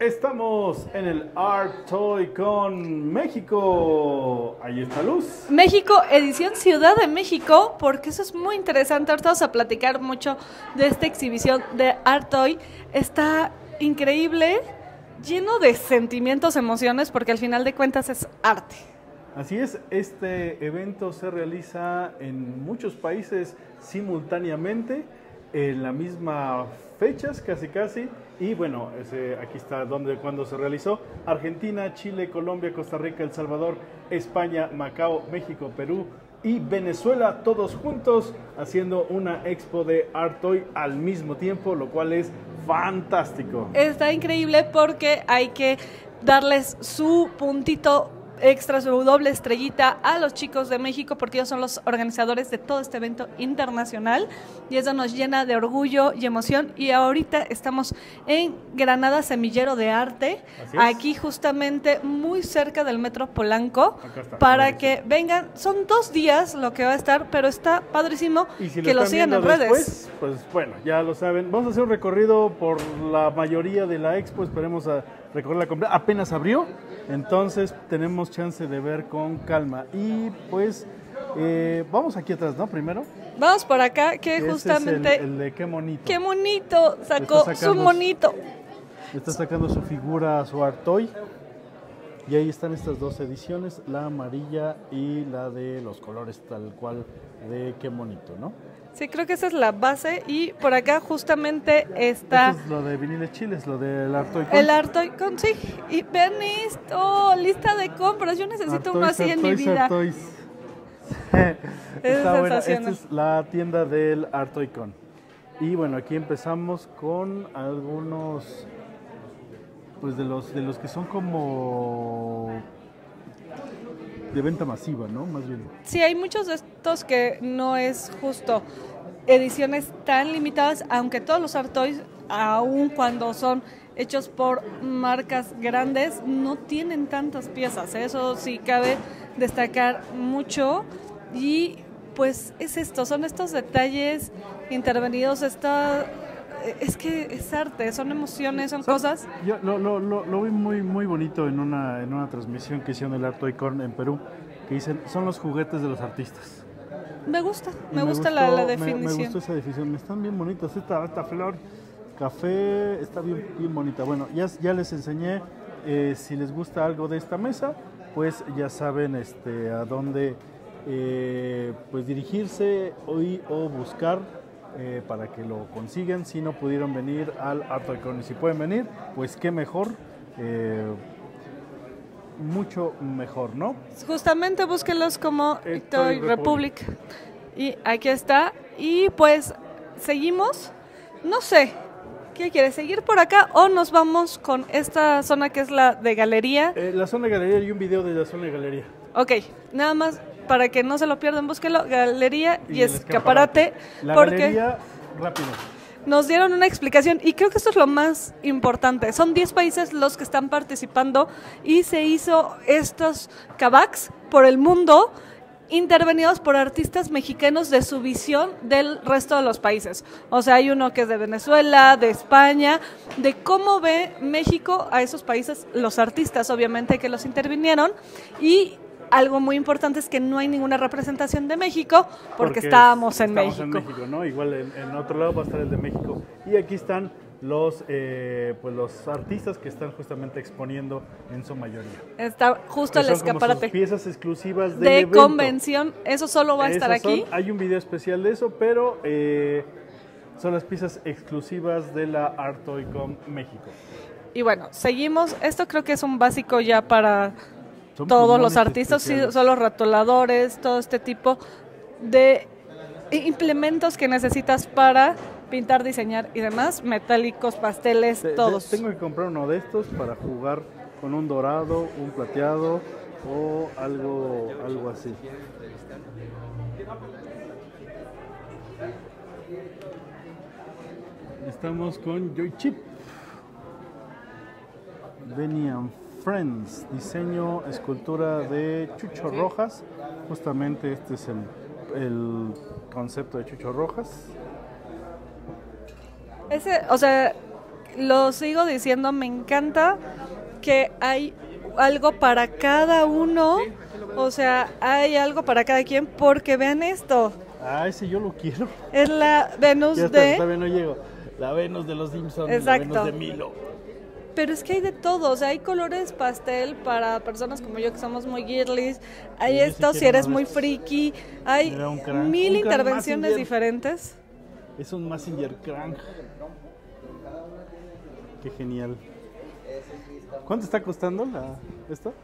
Estamos en el Art Toy con México. Ahí está Luz. México, edición Ciudad de México, porque eso es muy interesante. Ahorita vamos a platicar mucho de esta exhibición de Art Toy. Está increíble, lleno de sentimientos, emociones, porque al final de cuentas es arte. Así es, este evento se realiza en muchos países simultáneamente, en la misma fechas casi casi. Y bueno, aquí está donde cuando se realizó. Argentina, Chile, Colombia, Costa Rica, El Salvador, España, Macao, México, Perú y Venezuela, todos juntos haciendo una expo de Art Toy al mismo tiempo, lo cual es fantástico. Está increíble porque hay que darles su puntito extra su doble estrellita a los chicos de México porque ellos son los organizadores de todo este evento internacional y eso nos llena de orgullo y emoción. Y ahorita estamos en Granada Semillero de Arte, aquí justamente muy cerca del Metro Polanco para que vengan, son dos días lo que va a estar, pero está padrísimo que lo sigan en redes. Pues bueno, ya lo saben, vamos a hacer un recorrido por la mayoría de la expo, esperemos a recorrer la completa, apenas abrió, entonces tenemos chance de ver con calma. Y pues eh, vamos aquí atrás, ¿no? Primero. Vamos por acá, que justamente... el, de qué monito. Qué monito, sacó su monito. Está sacando su figura, su art toy. Y ahí están estas dos ediciones, la amarilla y la de los colores tal cual de qué monito, ¿no? Sí, creo que esa es la base y por acá justamente está... es lo de viniles chiles, lo del Artoicon. El Artoicon, sí. Y vean esto, lista de compras. Yo necesito uno así en mi vida. Artois. está buena. Esta es la tienda del Artoicon. Y bueno, aquí empezamos con algunos, pues de los, de los que son como de venta masiva, ¿no? Más bien. Sí, hay muchos de estos que no es justo ediciones tan limitadas, aunque todos los art toys, aun cuando son hechos por marcas grandes, no tienen tantas piezas. Eso sí cabe destacar mucho. Y pues es esto, son estos detalles intervenidos, esta es que es arte, son emociones, son cosas. Yo lo, lo, lo, vi muy, muy bonito en una, en una transmisión que hicieron el Art Corn en Perú, que dicen, son los juguetes de los artistas. Me gusta, me, gusta la, definición. Me, gustó esa definición, están bien bonitos, esta, esta flor café está bien, bien bonita. Bueno, ya, ya les enseñé, eh, si les gusta algo de esta mesa, pues ya saben este, a dónde eh, pues dirigirse hoy o buscar eh, para que lo consigan. Si no pudieron venir al Art Icon y si pueden venir, pues qué mejor. Eh, mucho mejor, ¿no? Justamente búsquenlos como Toy Republic. Y aquí está. Y pues seguimos. No sé, ¿Qué quieres? ¿Seguir por acá o nos vamos con esta zona que es la de galería? Eh, la zona de galería y un video de la zona de galería. Ok, nada más para que no se lo pierdan, búsquelo, Galería y, Escaparate. La galería, rápido. Nos dieron una explicación y creo que esto es lo más importante. Son 10 países los que están participando y se hizo estos kabaks por el mundo intervenidos por artistas mexicanos de su visión del resto de los países. O sea, hay uno que es de Venezuela, de España, de cómo ve México a esos países, los artistas obviamente que los intervinieron y algo muy importante es que no hay ninguna representación de México porque, estábamos en México. en México, ¿no? Igual en, otro lado va a estar el de México. Y aquí están los, eh, pues los artistas que están justamente exponiendo en su mayoría. Está justo el escaparate. piezas exclusivas de convención. Eso solo va a estar aquí. hay un video especial de eso, pero eh, son las piezas exclusivas de la Artoicom México. Y bueno, seguimos. Esto creo que es un básico ya para todos los artistas, son los ratoladores, todo este tipo de implementos que necesitas para pintar, diseñar y demás, metálicos, pasteles, todos. tengo que comprar uno de estos para jugar con un dorado, un plateado o algo, algo así. Estamos con Joy Chip. Venían Friends, diseño, escultura de Chucho Rojas. Justamente este es el, concepto de Chucho Rojas. Ese, o sea, lo sigo diciendo, me encanta que hay algo para cada uno, o sea, hay algo para cada quien, porque vean esto, Ah, ese yo lo quiero. es la Venus Ya está, de... todavía no llego. La Venus de los Simpsons, Exacto. la Venus de Milo. Pero es que hay de todo, o sea, hay colores pastel para personas como yo que somos muy girlies, hay Sí, esto si eres muy friki, hay crank, mil intervenciones diferentes. Es un Messenger Crank. Qué genial. ¿Cuánto está costando la, esto?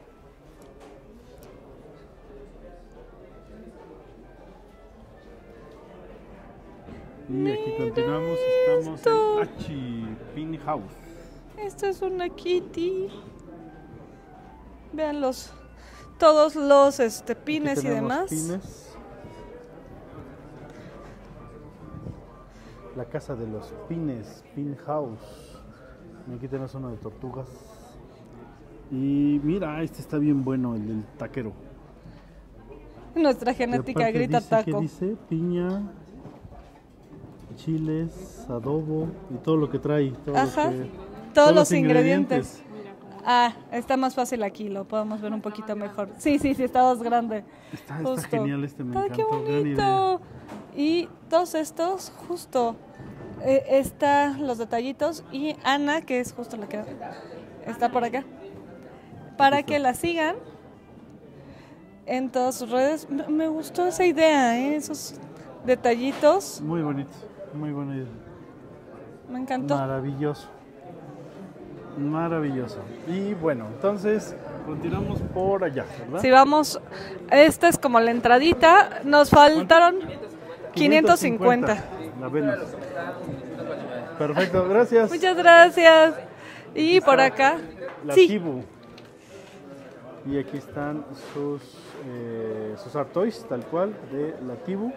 Y aquí continuamos, estamos esto. en Hachi Pin House. Esto es una kitty. Vean los todos los este pines y demás. pines. La casa de los pines, Pin House. Aquí tenemos uno de tortugas. Y mira, este está bien bueno, el del taquero. Nuestra genética grita dice, ¿qué taco. dice? Piña, chiles, adobo y todo lo que trae. todo lo Ajá, que- todos los ingredientes. Ah, está más fácil aquí, lo podemos ver un poquito mejor. Sí, sí, sí, está más grande. Está, genial este, me qué encantó. bonito. Y todos estos, justo, eh, está los detallitos. Y Ana, que es justo la que está por acá, para que la sigan en todas sus redes. Me, me gustó esa idea, ¿eh? esos detallitos. Muy bonito, muy buena idea. Me encantó. Maravilloso. Maravilloso. Y bueno, entonces continuamos por allá, ¿verdad? Si vamos, esta es como la entradita. Nos faltaron 550. La Venus. Perfecto, gracias. Muchas gracias. Y por acá, La sí, Tibu. Y aquí están sus, eh, sus art toys, tal cual, de la Tibu.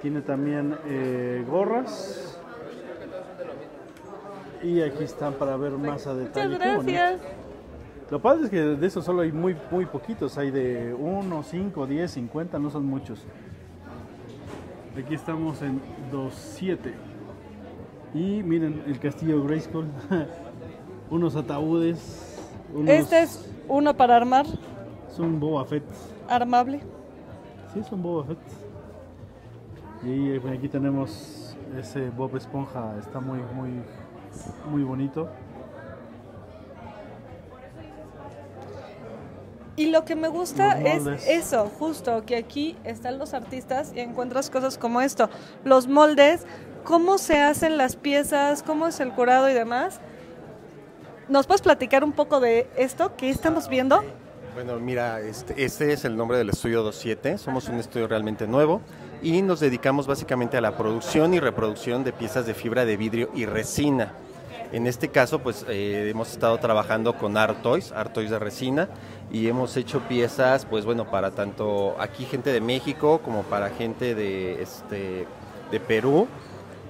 Tiene también eh, gorras. Y aquí están para ver más a detalle. muchas gracias. Lo padre es que de eso solo hay muy, muy poquitos. Hay de 1, 5, 10, 50, no son muchos. Aquí estamos en 2.7. Y miren el castillo Grayskull. unos ataúdes. Unos, Este es uno para armar, Es un Boba Fett. armable. Sí, es un Boba Fett. Y eh, aquí tenemos ese Bob Esponja. Está muy, muy, muy bonito. Y lo que me gusta es eso, justo, que aquí están los artistas y encuentras cosas como esto. Los moldes, cómo se hacen las piezas, cómo es el curado y demás. ¿Nos puedes platicar un poco de esto que estamos viendo? Bueno, mira, este, este es el nombre del estudio 27. Somos un estudio realmente nuevo y nos dedicamos básicamente a la producción y reproducción de piezas de fibra de vidrio y resina. En este caso, pues eh, hemos estado trabajando con Art Toys, Art Toys de resina, y hemos hecho piezas, pues bueno, para tanto aquí gente de México como para gente de, este, de Perú.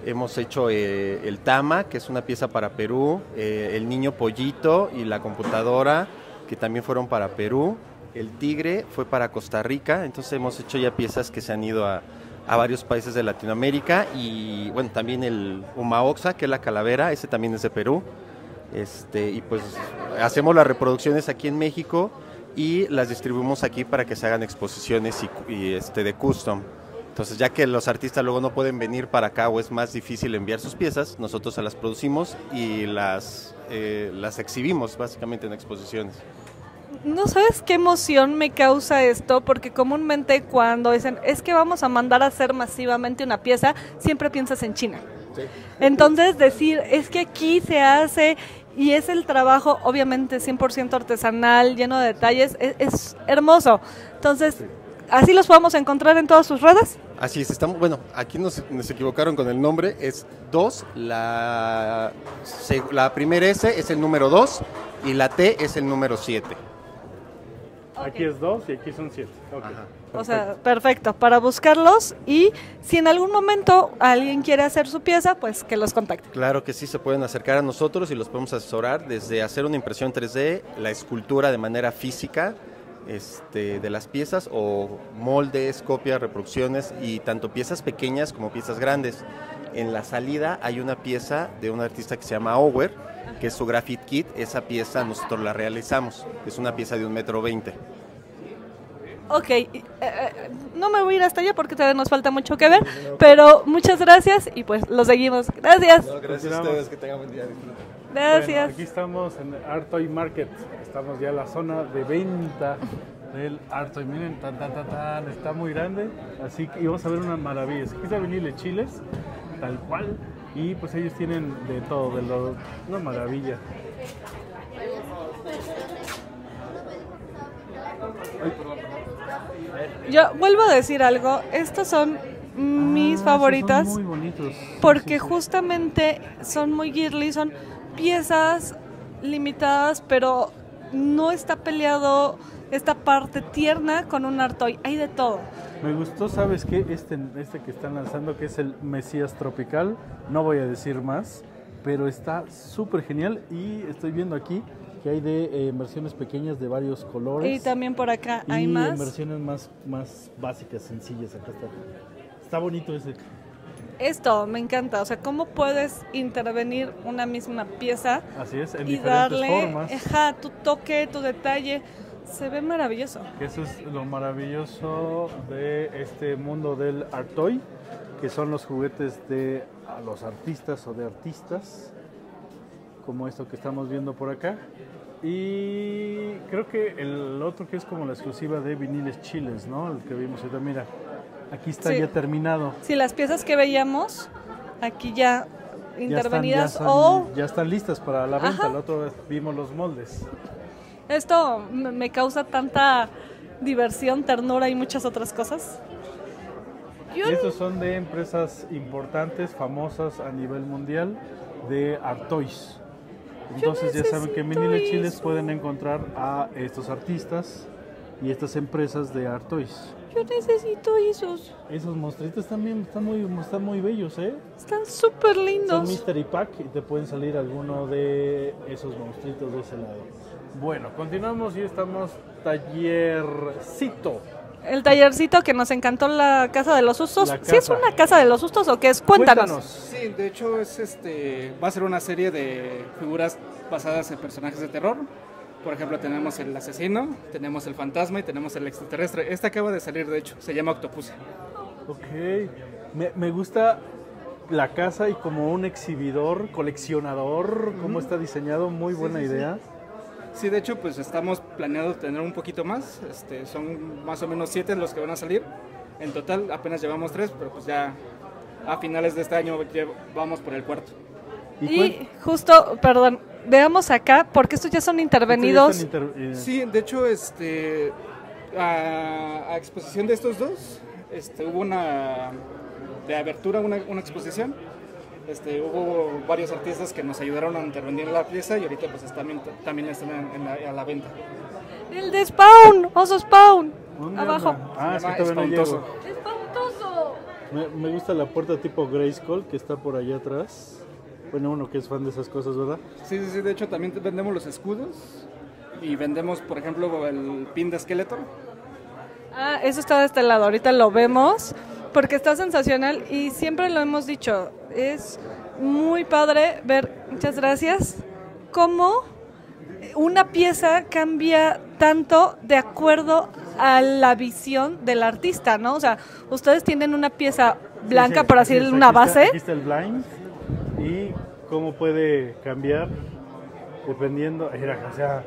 Hemos hecho eh, el Tama, que es una pieza para Perú, eh, el Niño Pollito y la computadora, que también fueron para Perú. El Tigre fue para Costa Rica, entonces hemos hecho ya piezas que se han ido a, a varios países de Latinoamérica y bueno, también el Umaoxa, que es la calavera, ese también es de Perú. Este, y pues hacemos las reproducciones aquí en México y las distribuimos aquí para que se hagan exposiciones y, y, este, de custom. Entonces, ya que los artistas luego no pueden venir para acá o es más difícil enviar sus piezas, nosotros se las producimos y las, eh, las exhibimos básicamente en exposiciones. No sabes qué emoción me causa esto, porque comúnmente cuando dicen es que vamos a mandar a hacer masivamente una pieza, siempre piensas en China. Entonces decir es que aquí se hace y es el trabajo obviamente 100% artesanal, lleno de detalles, es, es hermoso. Entonces, así los podemos encontrar en todas sus redes. Así es, estamos, bueno, aquí nos, nos equivocaron con el nombre, es 2, la, la primera S es el número 2 y la T es el número 7. Aquí es 2 y aquí son 7. O sea, perfecto, para buscarlos y si en algún momento alguien quiere hacer su pieza, pues que los contacte. Claro que sí, se pueden acercar a nosotros y los podemos asesorar desde hacer una impresión 3D, la escultura de manera física este, de las piezas o moldes, copias, reproducciones y tanto piezas pequeñas como piezas grandes. En la salida hay una pieza de un artista que se llama Ower, que es su Graffiti Kit. Esa pieza nosotros la realizamos. Es una pieza de un metro veinte. Ok, eh, eh, no me voy a ir hasta allá porque todavía nos falta mucho que ver, pero muchas gracias y pues lo seguimos. Gracias. gracias a ustedes, que tengan buen día. Gracias. Bueno, aquí estamos en Art Toy Market. Estamos ya en la zona de venta del Art Toy. Miren, tan, tan, tan, tan, está muy grande. Así que vamos a ver unas maravillas. Aquí está Vinile Chiles, tal cual. Y pues ellos tienen de todo, de lo, una maravilla. Yo vuelvo a decir algo, estas son mis Ah, favoritas son muy bonitos. Porque sí, sí. justamente son muy girly, son piezas limitadas, pero no está peleado esta parte tierna con un artoy, hay de todo. Me gustó, ¿sabes qué? Este, este que están lanzando, que es el Mesías Tropical. No voy a decir más, pero está súper genial. Y estoy viendo aquí que hay de eh, versiones pequeñas de varios colores. Y también por acá hay y más. en versiones más, más básicas, sencillas. Acá está. Está bonito ese. Esto me encanta, o sea, cómo puedes intervenir una misma pieza Así es, en y diferentes darle formas. ajá, tu toque, tu detalle. Se ve maravilloso. Eso es lo maravilloso de este mundo del art toy, que son los juguetes de a los artistas o de artistas, como esto que estamos viendo por acá. Y creo que el otro que es como la exclusiva de viniles chiles, ¿no? El que vimos ahorita, mira, aquí está Sí. ya terminado. Sí, las piezas que veíamos aquí ya Ya intervenidas están, ya o están- ya están listas para la venta. Ajá. La otra vez vimos los moldes. Esto me causa tanta diversión, ternura y muchas otras cosas. Yo Y estos son de empresas importantes, famosas a nivel mundial, de Art Toys. Entonces ya saben que en necesito Minile Chiles eso. pueden encontrar a estos artistas y estas empresas de Art Toys. Yo necesito esos. Esos monstruitos también están muy, están muy bellos, ¿eh? Están súper Son lindos. Mystery Pack y te pueden salir alguno de esos monstruitos de ese lado. Bueno, continuamos y estamos tallercito. El tallercito que nos encantó la casa de los sustos. La ¿Sí es una casa de los sustos o qué es? Cuéntanos. Sí, de hecho es este va a ser una serie de figuras basadas en personajes de terror. Por ejemplo, tenemos el asesino, tenemos el fantasma y tenemos el extraterrestre. Esta acaba de salir, de hecho, se llama Octopus. Ok, me, me gusta la casa y como un exhibidor, coleccionador, cómo está diseñado, muy buena sí, sí. idea. Sí, de hecho, pues estamos planeando tener un poquito más. Este, son más o menos siete los que van a salir. En total apenas llevamos tres, pero pues ya a finales de este año vamos por el cuarto. ¿Y justo, perdón, veamos acá, porque estos ya son intervenidos. Ya inter- eh, Sí, de hecho, este, a, a exposición de estos dos, este, hubo una, de abertura, una, una exposición. Este, hubo varios artistas que nos ayudaron a intervenir en la pieza y ahorita pues también, también están en, en la, a la venta. El de Spawn, oso Spawn. ¿dónde Abajo. anda? Ah, es que todavía no Espantoso. llego. Espantoso. Me, me gusta la puerta tipo Grayskull que está por allá atrás. Bueno, uno que es fan de esas cosas, ¿verdad? Sí, sí, sí, de hecho también vendemos los escudos y vendemos, por ejemplo, el pin de esqueleto. Ah, eso está de este lado, ahorita lo vemos, porque está sensacional y siempre lo hemos dicho, es muy padre ver, muchas gracias, cómo una pieza cambia tanto de acuerdo a la visión del artista, ¿no? O sea, ustedes tienen una pieza blanca, Sí, sí, por así decirlo, una está- base, Aquí está el blind y cómo puede cambiar dependiendo, mira, o sea,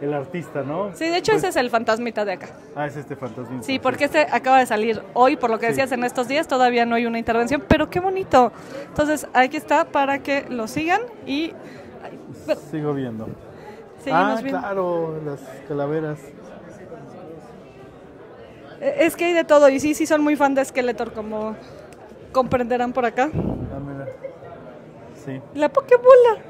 el artista, ¿no? Sí, de hecho Pues- ese es el fantasmita de acá. Ah, es este fantasma. Sí, porque este acaba de salir hoy, por lo que Sí. decías en estos días, todavía no hay una intervención, pero qué bonito. Entonces, aquí está para que lo sigan y ay, pero Sigo viendo. seguimos ah, viendo. claro, las calaveras. Eh, Es que hay de todo, y sí, sí son muy fan de Skeletor, como comprenderán por acá. Ah, mira. Sí, La Pokébola.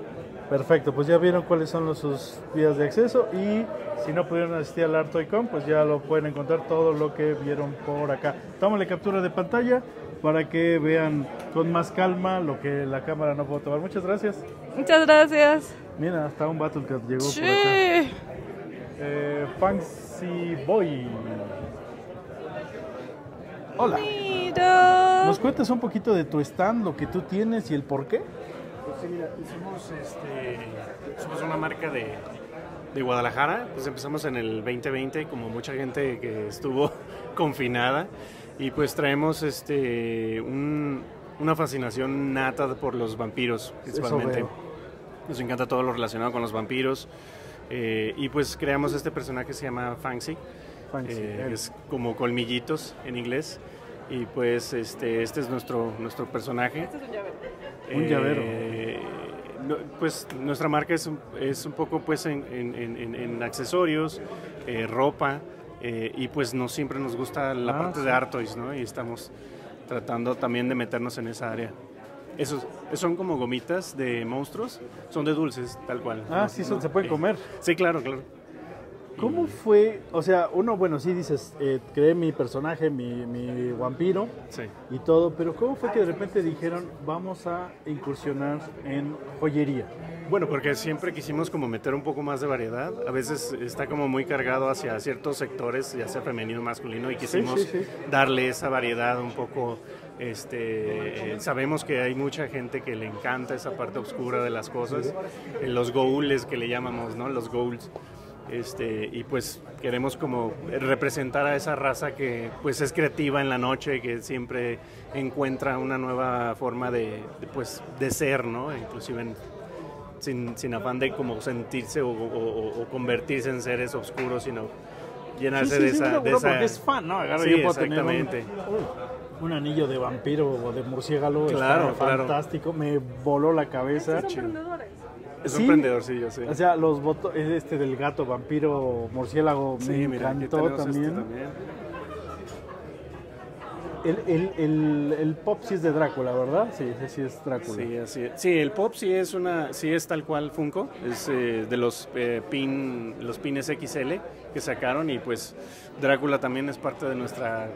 Perfecto. Pues ya vieron cuáles son los, sus vías de acceso y si no pudieron asistir al Artoicon, pues ya lo pueden encontrar todo lo que vieron por acá. Tómale captura de pantalla para que vean con más calma lo que la cámara no pudo tomar. Muchas gracias. Muchas gracias. Mira, hasta un Battlecat llegó Sí. por acá. Eh, Fancy Boy. Hola. Mira. ¿Nos cuentas un poquito de tu stand, lo que tú tienes y el por qué? Sí, mira, somos, este, somos una marca de, de Guadalajara, pues empezamos en el 2020 como mucha gente que estuvo confinada. Y pues traemos este, un- una fascinación nata por los vampiros principalmente. Nos encanta todo lo relacionado con los vampiros. Eh, y pues creamos este personaje que se llama Fancy, Fancy, eh, es como colmillitos en inglés. Y pues este, este es nuestro, nuestro personaje. Un llavero. Eh, no, pues nuestra marca es un, es un poco pues en, en- en- en- en accesorios, eh, ropa eh, y pues no siempre nos gusta la Ah, parte sí. de Artois, ¿no? Y estamos tratando también de meternos en esa área. Esos, son como gomitas de monstruos, son de dulces, tal cual. Ah, No- sí, son- no- se pueden eh, comer. Sí, claro, claro. ¿Cómo fue? O sea, uno, bueno, sí dices, eh, creé mi personaje, mi, mi vampiro Sí. y todo, pero ¿cómo fue que de repente dijeron, vamos a incursionar en joyería? Bueno, porque siempre quisimos como meter un poco más de variedad. A veces está como muy cargado hacia ciertos sectores, ya sea femenino o masculino, y quisimos sí, sí. darle esa variedad un poco. Este, eh, sabemos que hay mucha gente que le encanta esa parte oscura de las cosas, eh, los goules que le llamamos, ¿no? Los ghouls. Este, y pues queremos como representar a esa raza que pues es creativa en la noche, que siempre encuentra una nueva forma de, de, pues, de ser, ¿no? Inclusive en, sin, sin afán de como sentirse o, o- o- o convertirse en seres oscuros, sino llenarse Sí, sí, de sí, esa... de esa- porque es fan, ¿no? Agarra, Sí, yo puedo tener un- exactamente. uy, un, anillo de vampiro o de murciélago, Claro, claro. fantástico, me voló la cabeza. Es Sí. un prendedor, sí, yo sé. O sea, los boto- este del gato, vampiro, murciélago, Sí, me mira, encantó este también. también. El, el, el, el pop sí es de Drácula, ¿verdad? Sí, ese sí es Drácula. Sí, así es. Sí, el pop sí es una, sí es tal cual Funko, es eh, de los eh, pin, los pines XL que sacaron y pues Drácula también es parte de nuestra,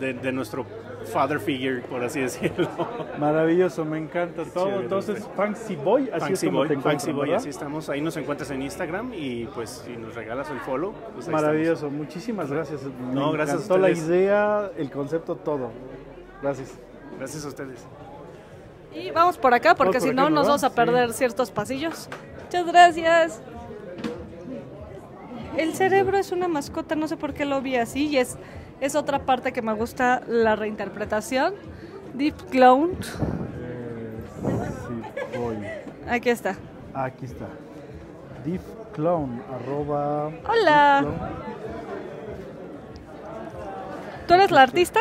de, de nuestro father figure, por así decirlo. Maravilloso, me encanta todo. chévere, Entonces, este. Fancy Boy, así es Fancy como Boy, te encuentran, Fancy Boy, ¿verdad? así estamos. Ahí nos encuentras en Instagram y pues si nos regalas el follow, pues Maravilloso, muchísimas gracias. No, me gracias a encantó la idea, el concepto, todo. Gracias. Gracias a ustedes. Y vamos por acá, porque si no nos vamos a Sí. perder ciertos pasillos. Muchas gracias. El cerebro es una mascota, no sé por qué lo vi así, y es, es otra parte que me gusta la reinterpretación. Deep Clown, Eh, sí, voy. aquí está. Aquí está. Div Clown, arroba. Hola. Clown. ¿Tú eres la artista?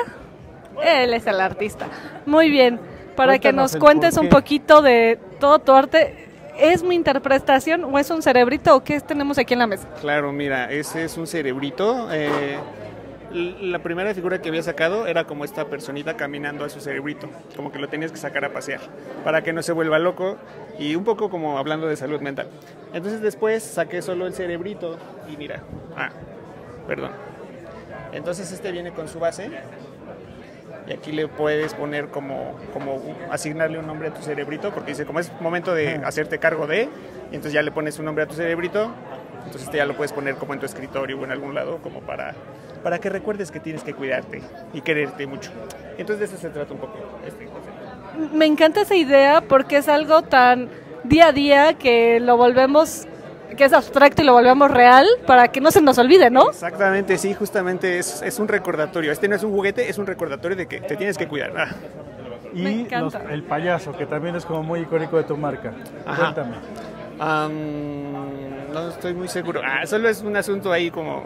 Él es el artista. Muy bien. Para que nos cuentes un poquito de todo tu arte, ¿es mi interpretación o es un cerebrito o qué tenemos aquí en la mesa? Claro, mira, ese es un cerebrito. eh, la primera figura que había sacado era como esta personita caminando a su cerebrito, como que lo tenías que sacar a pasear, para que no se vuelva loco y un poco como hablando de salud mental. Entonces después saqué solo el cerebrito y mira, ah, perdón. Entonces este viene con su base y aquí le puedes poner como, como asignarle un nombre a tu cerebrito, porque dice, como es momento de hacerte cargo de, y entonces ya le pones un nombre a tu cerebrito, entonces este ya lo puedes poner como en tu escritorio o en algún lado, como para, para que recuerdes que tienes que cuidarte y quererte mucho. Entonces de eso se trata un poco este concepto. Me encanta esa idea porque es algo tan día a día que lo volvemos, que es abstracto y lo volvemos real para que no se nos olvide, ¿no? Exactamente, sí, justamente es, es un recordatorio. Este no es un juguete, es un recordatorio de que te tienes que cuidar. Ah. Me Y encanta. los- el payaso, que también es como muy icónico de tu marca. Ajá. Cuéntame. Am, no estoy muy seguro. Ah, solo es un asunto ahí como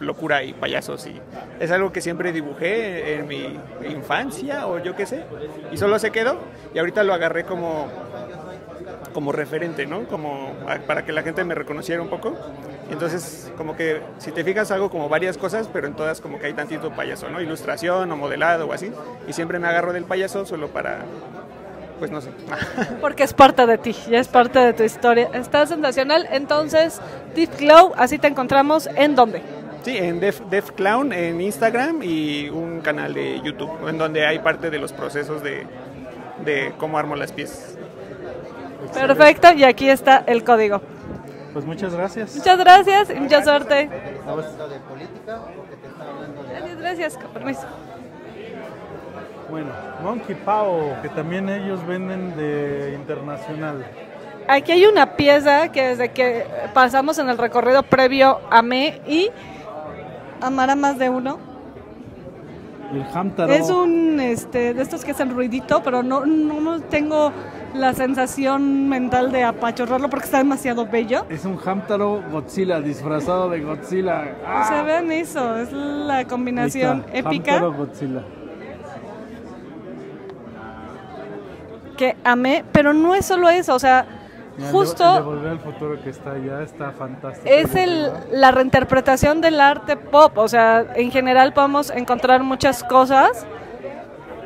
locura y payasos y es algo que siempre dibujé en mi infancia o yo qué sé y solo se quedó y ahorita lo agarré como como referente, ¿no? Como a- para que la gente me reconociera un poco. Entonces, como que si te fijas hago como varias cosas, pero en todas como que hay tantito payaso, ¿no? Ilustración o modelado o así. Y siempre me agarro del payaso solo para pues no sé. Porque es parte de ti, ya es parte de tu historia. Está sensacional. Entonces, Deep Glow, así te encontramos en dónde. Sí, en Def, Def Clown en Instagram y un canal de YouTube en donde hay parte de los procesos de, de cómo armo las piezas. Perfecto, y aquí está el código. Pues muchas gracias. Muchas gracias y mucha suerte. Gracias, gracias, con permiso. Bueno, Monkey Pao, que también ellos venden de internacional. Aquí hay una pieza que desde que pasamos en el recorrido previo amé y amará más de uno. El Hamtaro. Es un este de estos que hacen ruidito, pero no, no tengo la sensación mental de apachorrarlo porque está demasiado bello. Es un Hamtaro Godzilla disfrazado de Godzilla. O sea, vean eso, es la combinación épica Hamtaro Godzilla. Que amé, pero no es solo eso, o sea, Mira, justo el Volver al futuro que está allá está fantástico. es el, la reinterpretación del arte pop, o sea, en general podemos encontrar muchas cosas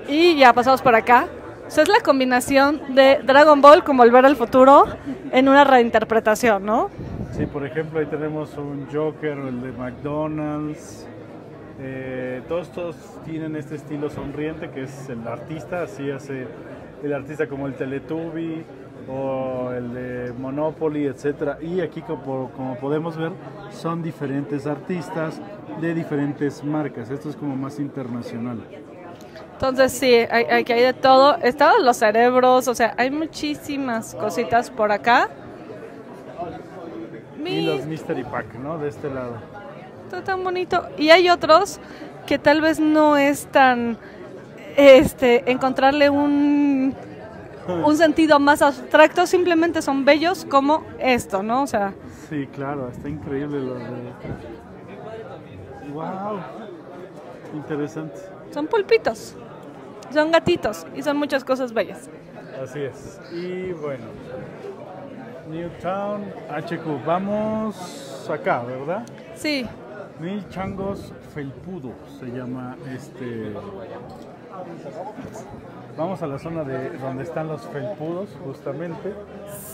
y ya pasamos por acá. O sea, es la combinación de Dragon Ball con Volver al futuro en una reinterpretación, ¿no? Sí, por ejemplo, ahí tenemos un Joker, el de McDonald's. Eh, todos, todos tienen este estilo sonriente que es el artista, así hace el artista como el Teletubby o el de Monopoly, etcétera. Y aquí como, como podemos ver son diferentes artistas de diferentes marcas. Esto es como más internacional. Entonces sí, hay, hay que hay de todo. Estaban los cerebros, o sea, hay muchísimas cositas por acá. Y los Mystery Pack, ¿no? De este lado. Está tan bonito. Y hay otros que tal vez no es tan este encontrarle un un sentido más abstracto, simplemente son bellos como esto, ¿no? O sea, Sí, claro, está increíble lo de... ¡Wow! Interesante. son pulpitos. Son gatitos y son muchas cosas bellas. Así es. Y bueno, Newtown, HQ. Vamos acá, ¿verdad? Sí. Mil Changos Felpudo se llama este. Vamos a la zona de donde están los felpudos, justamente.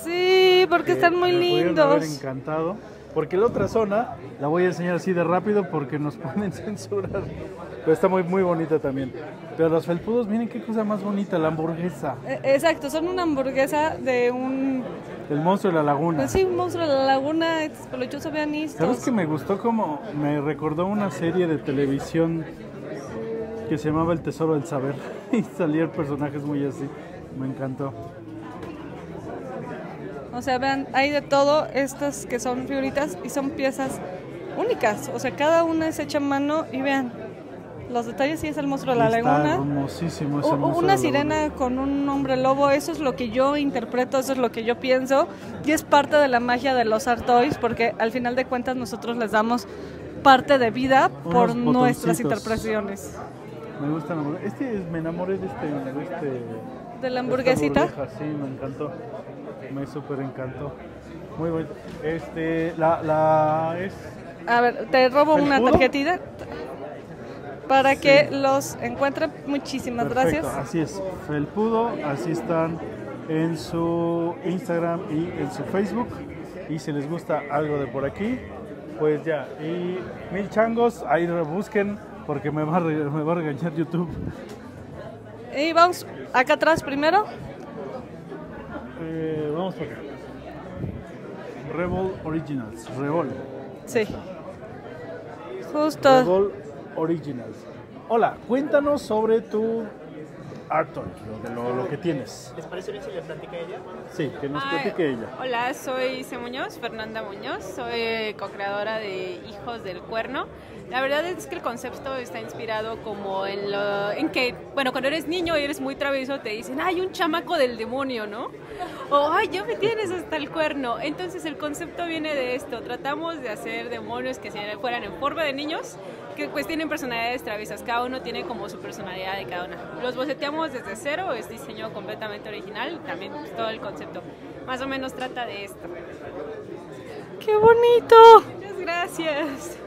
Sí, porque que están muy me haber lindos. encantado. Porque la otra zona la voy a enseñar así de rápido porque nos ponen censurar. Pero está muy, muy bonita también. Pero los felpudos, miren qué cosa más bonita, la hamburguesa. Eh, Exacto, son una hamburguesa de un El monstruo de la laguna. pues sí, un monstruo de la laguna, es peluchoso, vean ¿Sabes estos. que me gustó como me recordó una serie de televisión que se llamaba El Tesoro del Saber y salían personajes muy así? Me encantó. O sea, vean, hay de todo, estas que son figuritas y son piezas únicas. O sea, cada una es hecha a mano y vean, los detalles sí es el monstruo de la Está laguna. hermosísimo ese O- o monstruo una de la laguna. sirena con un hombre lobo, eso es lo que yo interpreto, eso es lo que yo pienso y es parte de la magia de los Art Toys porque al final de cuentas nosotros les damos parte de vida por nuestras interpretaciones. Me gusta la hamburguesa. Este es- me enamoré de este, de este De la hamburguesita. sí, me encantó. Me súper encantó. Muy bueno. Este, la, la es A ver, te robo una tarjetita para que los encuentren. Muchísimas Perfecto, gracias. Así es, Felpudo, así están en su Instagram y en su Facebook. Y si les gusta algo de por aquí, pues ya. Y mil changos, ahí busquen porque me va a, me va a regañar YouTube. Y vamos acá atrás primero. Eh, vamos por acá. Rebel Originals, Rebel. Sí. Justo. Rebel Originals. Hola, cuéntanos sobre tu art toy, lo, de lo, lo que tienes. ¿Les parece bien si le platica ella? Sí, que nos Ay, platique ella. Hola, soy C. Muñoz, Fernanda Muñoz, soy co-creadora de Hijos del Cuerno. La verdad es que el concepto está inspirado como en, lo, en que, bueno, cuando eres niño y eres muy travieso te dicen, ay, un chamaco del demonio, ¿no? O, ay, ya me tienes hasta el cuerno. Entonces el concepto viene de esto, tratamos de hacer demonios que se fueran en forma de niños, que pues tienen personalidades traviesas, cada uno tiene como su personalidad de cada una. Los boceteamos desde cero, es diseño completamente original, también pues, todo el concepto. Más o menos trata de esto. ¡Qué bonito! Muchas gracias.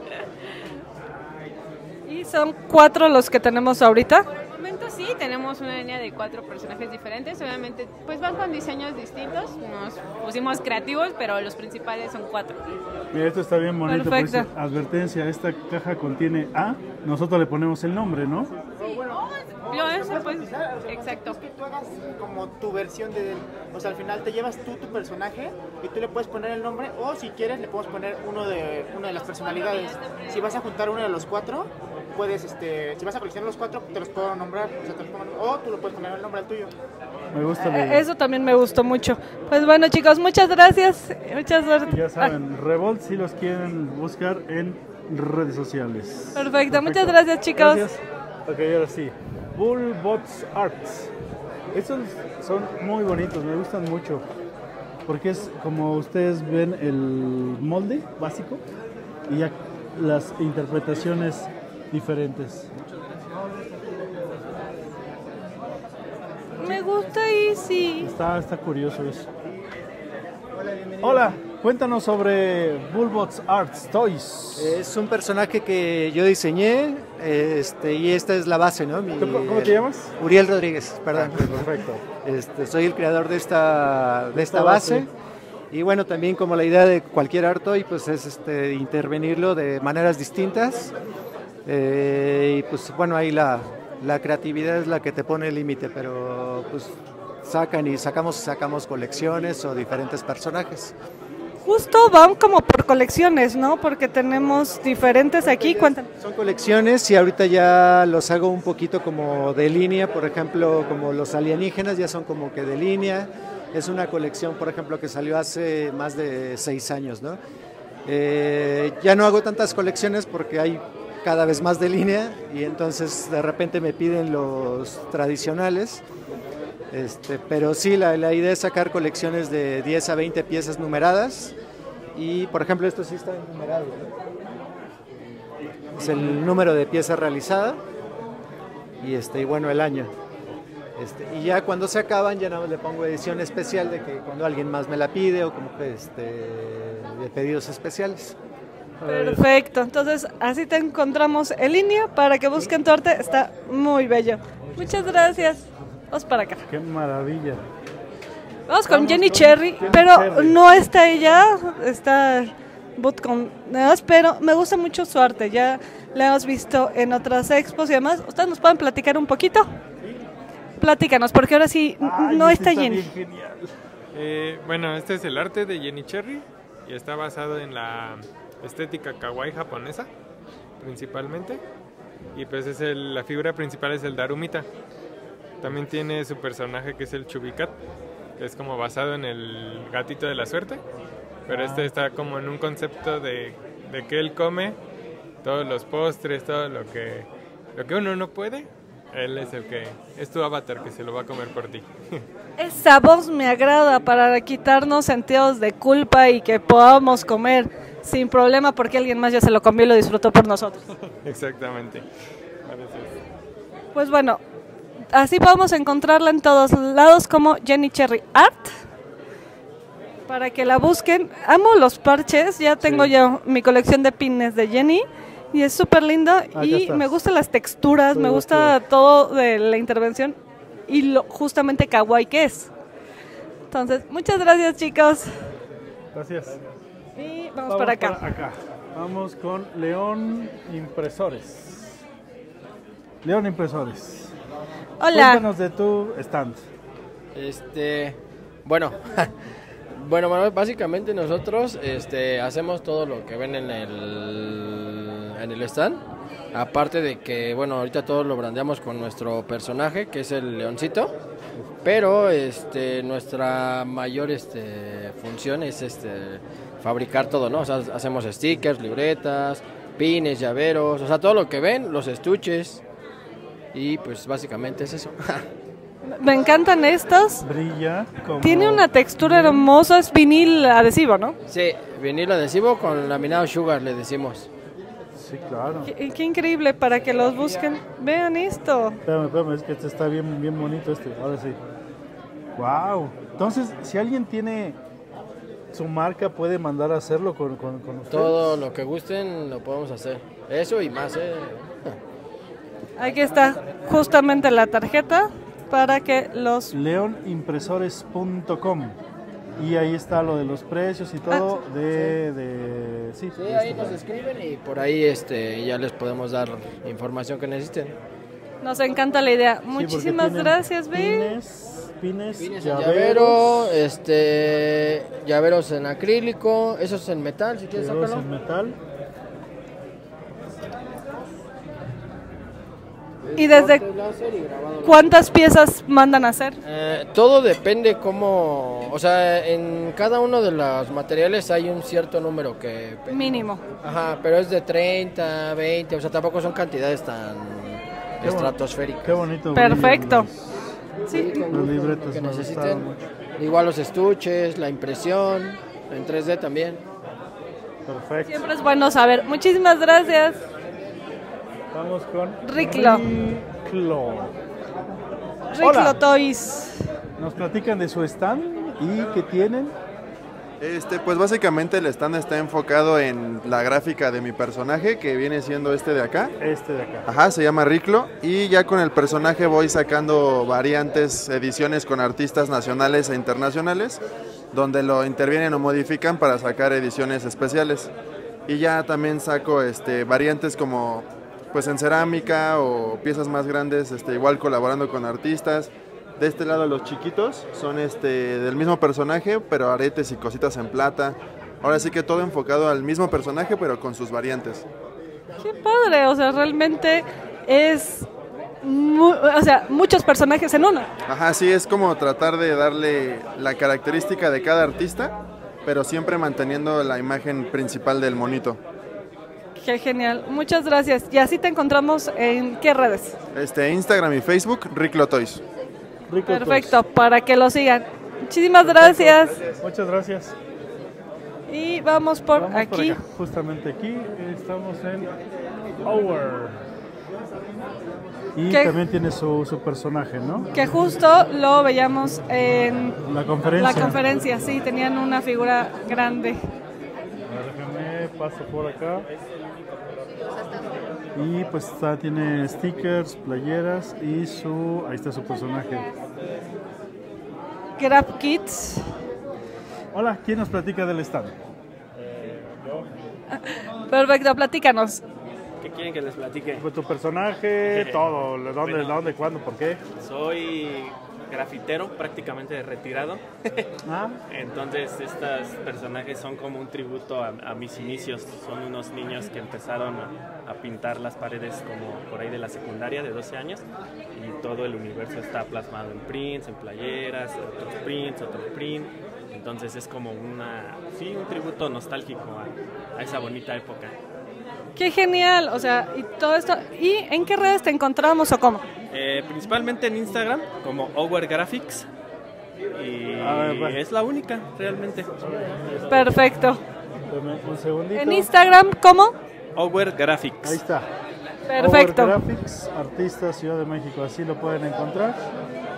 Y son cuatro los que tenemos ahorita. Por momento sí, tenemos una línea de cuatro personajes diferentes. Obviamente, pues van con diseños distintos. Nos pusimos creativos, pero los principales son cuatro. Mira, esto está bien bonito. Perfecto. advertencia, esta caja contiene A, nosotros le ponemos el nombre, ¿no? Yo eso, pues, exacto. Es que tú hagas como tu versión de... O sea, al final te llevas tú tu personaje y tú le puedes poner el nombre o si quieres le podemos poner uno de, una de las personalidades. Si vas a juntar uno de los cuatro, puedes, este, si vas a coleccionar los cuatro, te los puedo nombrar, o, sea, te los puedo nombrar, o tú lo puedes poner el nombre al tuyo. Me gusta Eh. Eso también me gustó mucho. Pues bueno, chicos, muchas gracias. Muchas suerte. ya saben, Revolt si los quieren buscar en redes sociales. Perfecto, muchas gracias, chicos. Gracias. Ok, ahora sí. Bullbots Arts. Estos son muy bonitos, me gustan mucho. Porque es como ustedes ven el molde básico y ya las interpretaciones diferentes. Me gusta Easy. Está, está curioso eso. Hola, cuéntanos sobre Bullbots Arts Toys. Es un personaje que yo diseñé este, y esta es la base, ¿no? Mi- ¿Cómo- cómo te llamas? Uriel Rodríguez, perdón. Ah, perfecto. Este, soy el creador de esta, de esta esta base. base. Y bueno, también como la idea de cualquier art toy, pues es este, intervenirlo de maneras distintas. Eh, y pues bueno, ahí la, la creatividad es la que te pone el límite, pero pues sacan y sacamos, sacamos colecciones o diferentes personajes. Justo van como por colecciones, ¿no? Porque tenemos diferentes aquí. Cuéntanos. Son colecciones y ahorita ya los hago un poquito como de línea, por ejemplo, como los alienígenas ya son como que de línea. Es una colección, por ejemplo, que salió hace más de seis años, ¿no? Eh, ya no hago tantas colecciones porque hay cada vez más de línea y entonces de repente me piden los tradicionales. Este, pero sí, la, la idea es sacar colecciones de 10 a 20 piezas numeradas y, por ejemplo, esto sí está numerado. Es el número de piezas realizada y, este, y bueno, el año. Este, y ya cuando se acaban, ya nada más le pongo edición especial de que cuando alguien más me la pide o como que este, de pedidos especiales. Perfecto. Entonces, así te encontramos en línea para que busquen tu arte. Está muy bello. Muchas gracias. Vamos para acá. Qué maravilla. Vamos con Vamos Jenny con Cherry, Jenny pero Cherry. no está ella, está Neos, pero me gusta mucho su arte. Ya la hemos visto en otras expos y demás. ¿Ustedes nos pueden platicar un poquito? Platícanos, porque ahora sí Ay, no este está Jenny. Eh, bueno, este es el arte de Jenny Cherry y está basado en la estética kawaii japonesa, principalmente. Y pues es el- la figura principal es el Darumita. También tiene su personaje que es el Chubicat, que es como basado en el gatito de la suerte. Pero este está como en un concepto de, de que él come todos los postres, todo lo que, lo que uno no puede. Él es el que es tu avatar que se lo va a comer por ti. Esa voz me agrada para quitarnos sentidos de culpa y que podamos comer sin problema porque alguien más ya se lo comió y lo disfrutó por nosotros. Exactamente. Pues bueno, así podemos encontrarla en todos lados como Jenny Cherry Art. Para que la busquen. Amo los parches, ya tengo ya mi colección de pines de Jenny. Y es súper lindo y me gustan las texturas, me gusta todo de la intervención y lo justamente kawaii que es. Entonces, muchas gracias chicos. Gracias. Y vamos, para acá. acá. Vamos con León Impresores. León Impresores. Hola. Cuéntanos de tu stand. Este, bueno, bueno, Manuel, básicamente nosotros este, hacemos todo lo que ven en el, en el stand. Aparte de que, bueno, ahorita todos lo brandeamos con nuestro personaje, que es el leoncito. Pero este, nuestra mayor este, función es este, fabricar todo, ¿no? O sea, hacemos stickers, libretas, pines, llaveros, o sea, todo lo que ven, los estuches. Y pues básicamente es eso. Me encantan estos. Brilla como... Tiene una textura hermosa, es vinil adhesivo, ¿no? Sí, vinil adhesivo con laminado sugar, le decimos. Sí, claro. Qué, qué increíble para que los busquen. Vean esto. Espérame, espérame, es que este está bien, bien bonito este. Ahora sí. Wow. Entonces, si alguien tiene su marca, puede mandar a hacerlo con, con, con ustedes. Todo lo que gusten lo podemos hacer. Eso y más, ¿eh? Aquí está justamente la tarjeta para que los... leonimpresores.com y ahí está lo de los precios y todo de, de sí, Sí, de ahí este. nos escriben y por ahí este, ya les podemos dar información que necesiten. Nos encanta la idea. Sí, Muchísimas tienen gracias, Vic. Pines llavero, este, llaveros en acrílico, esos en metal, si quieres sácalo. en metal ¿Y desde cuántas piezas mandan a hacer? Eh, todo depende cómo, o sea, en cada uno de los materiales hay un cierto número que... Mínimo. Ajá, pero es de 30, 20, o sea, tampoco son cantidades tan Qué estratosféricas. qué bonito. Perfecto. Sí, Los libretos que necesiten. mucho. Igual los estuches, la impresión, en 3D también. Perfecto. Siempre es bueno saber. Muchísimas gracias. Vamos con Riclo. Riclo. Riclo Hola. Toys. Nos platican de su stand y qué tienen. Este, pues básicamente el stand está enfocado en la gráfica de mi personaje, que viene siendo este de acá. Este de acá. Ajá, se llama Riclo. Y ya con el personaje voy sacando variantes, ediciones con artistas nacionales e internacionales, donde lo intervienen o modifican para sacar ediciones especiales. Y ya también saco este, variantes como pues en cerámica o piezas más grandes, este, igual colaborando con artistas. De este lado los chiquitos son este, del mismo personaje, pero aretes y cositas en plata. Ahora sí que todo enfocado al mismo personaje, pero con sus variantes. Qué padre. O sea, realmente es. o sea, muchos personajes en uno. Ajá, sí, es como tratar de darle la característica de cada artista, pero siempre manteniendo la imagen principal del monito. Qué genial. Muchas gracias. Y así te encontramos en qué redes. Este, Instagram y Facebook, Riclo Toys. Perfecto, para que lo sigan. Muchísimas gracias. Muchas gracias. Y vamos por Vamos por aquí. acá, justamente aquí estamos en Hour. Y también tiene su, su personaje, ¿no? Que justo lo veíamos en La conferencia. la conferencia. Sí, tenían una figura grande. Déjame, paso por acá. Y pues está, tiene stickers, playeras y su. Ahí está su personaje. Grab Kids. Hola, ¿quién nos platica del stand? Perfecto, platícanos. ¿Qué quieren que les platique? Pues tu personaje, todo, ¿de ¿dónde, Bueno. dónde, cuándo, por qué? Soy grafitero, prácticamente retirado. Ah. Entonces, estos personajes son como un tributo a, a mis inicios. Son unos niños que empezaron a, a pintar las paredes como por ahí de la secundaria de 12 años y todo el universo está plasmado en prints, en playeras, otros prints, otros prints. Entonces es como una, sí, un tributo nostálgico a, a esa bonita época. Qué genial. O sea, y todo esto. ¿Y en qué redes te encontramos o cómo? Eh, principalmente en Instagram como Over Graphics y ver, bueno. es la única realmente. Perfecto. Un segundito. En Instagram, ¿cómo? Over Graphics. Ahí está. Perfecto. Over Graphics, Artista Ciudad de México, así lo pueden encontrar.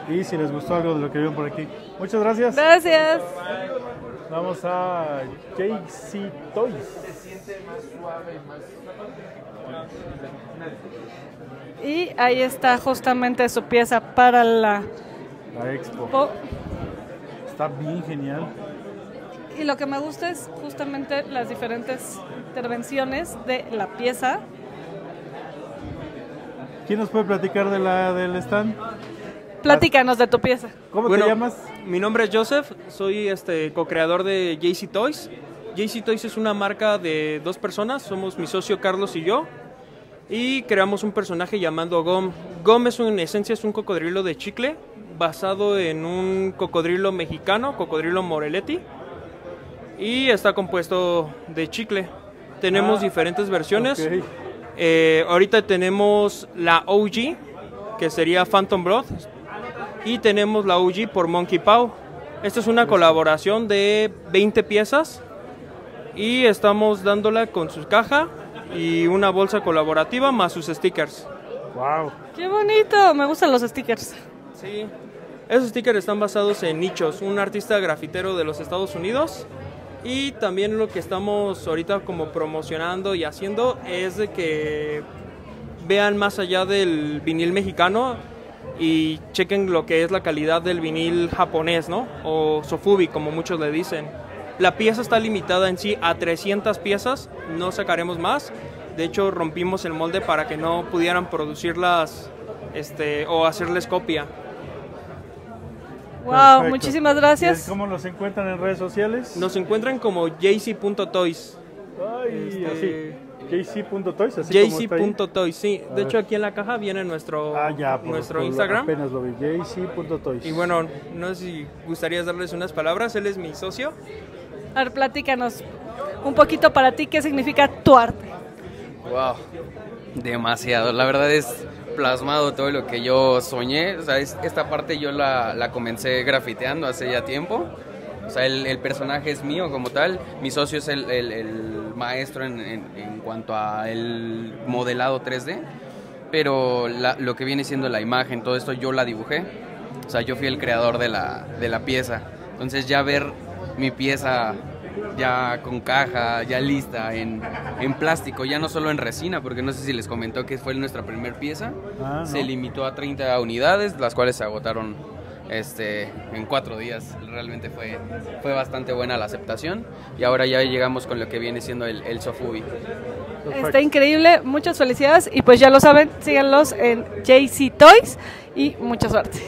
Y si les gustó algo de lo que vieron por aquí. Muchas gracias. Gracias. Vamos a JC Toys. Y ahí está justamente su pieza para la La expo. po- Está bien genial. Y lo que me gusta es justamente las diferentes intervenciones de la pieza. ¿Quién nos puede platicar de la, del stand? Platícanos de tu pieza. ¿Cómo Bueno, te llamas? Mi nombre es Joseph, soy este co-creador de JC Toys. JC Toys es una marca de dos personas, somos mi socio Carlos y yo, y creamos un personaje llamado Gom. Gom es un- en esencia es un cocodrilo de chicle, basado en un cocodrilo mexicano, cocodrilo Moreletti, y está compuesto de chicle. Tenemos Ah, diferentes versiones. ok. Eh, ahorita tenemos la OG, que sería Phantom Blood, y tenemos la OG por Monkey Paw. Esta es una colaboración de 20 piezas y estamos dándola con su caja y una bolsa colaborativa más sus stickers. Wow. Qué bonito, me gustan los stickers. Sí. Esos stickers están basados en nichos, un artista grafitero de los Estados Unidos. Y también lo que estamos ahorita como promocionando y haciendo es de que vean más allá del vinil mexicano y chequen lo que es la calidad del vinil japonés, ¿no? O sofubi, como muchos le dicen. La pieza está limitada en sí a 300 piezas, no sacaremos más. De hecho, rompimos el molde para que no pudieran producirlas este, o hacerles copia. Wow, Perfecto. muchísimas gracias. ¿Y ¿Cómo los encuentran en redes sociales? Nos encuentran como jc.toys. Ay, Este, así. JC.toys, así. JC.toys, sí. De hecho, aquí en la caja viene nuestro, Ah, ya, por- nuestro por- Instagram. Apenas lo vi, JC.toys. Y bueno, no sé si gustarías darles unas palabras. Él es mi socio. A ver, platícanos un poquito para ti qué significa tu arte. Wow, demasiado. La verdad es plasmado todo lo que yo soñé. O sea, es- esta parte yo la, la comencé grafiteando hace ya tiempo. O sea, el, el personaje es mío como tal. Mi socio es el, el- el maestro en, en- en cuanto a el modelado 3D. Pero la- lo que viene siendo la imagen, todo esto yo la dibujé. O sea, yo fui el creador de la, de la pieza. Entonces ya ver mi pieza ya con caja, ya lista, en, en plástico, ya no solo en resina, porque no sé si les comentó que fue nuestra primera pieza. Ah, no. Se limitó a 30 unidades, las cuales se agotaron este, en cuatro días. Realmente fue, fue bastante buena la aceptación. Y ahora ya llegamos con lo que viene siendo el, el Sofubi. Está increíble, muchas felicidades y pues ya lo saben, síganlos en JC Toys y mucha suerte.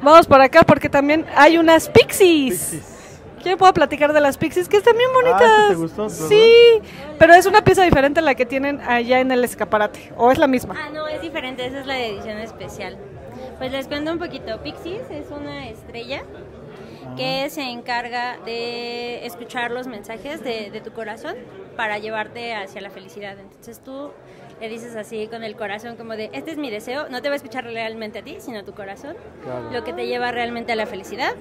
Vamos por acá porque también hay unas pixies. ¿Quién puedo platicar de las pixies? Que están bien bonitas. Ah, ¿sí te gustó, verdad? Sí, pero es una pieza diferente a la que tienen allá en el escaparate. ¿O es la misma? Ah, no, es diferente, esa es la edición especial. Pues les cuento un poquito. Pixies es una estrella que se encarga de escuchar los mensajes de, de tu corazón para llevarte hacia la felicidad. Entonces tú le dices así con el corazón como de, este es mi deseo, no te va a escuchar realmente a ti, sino a tu corazón, Claro. lo que te lleva realmente a la felicidad.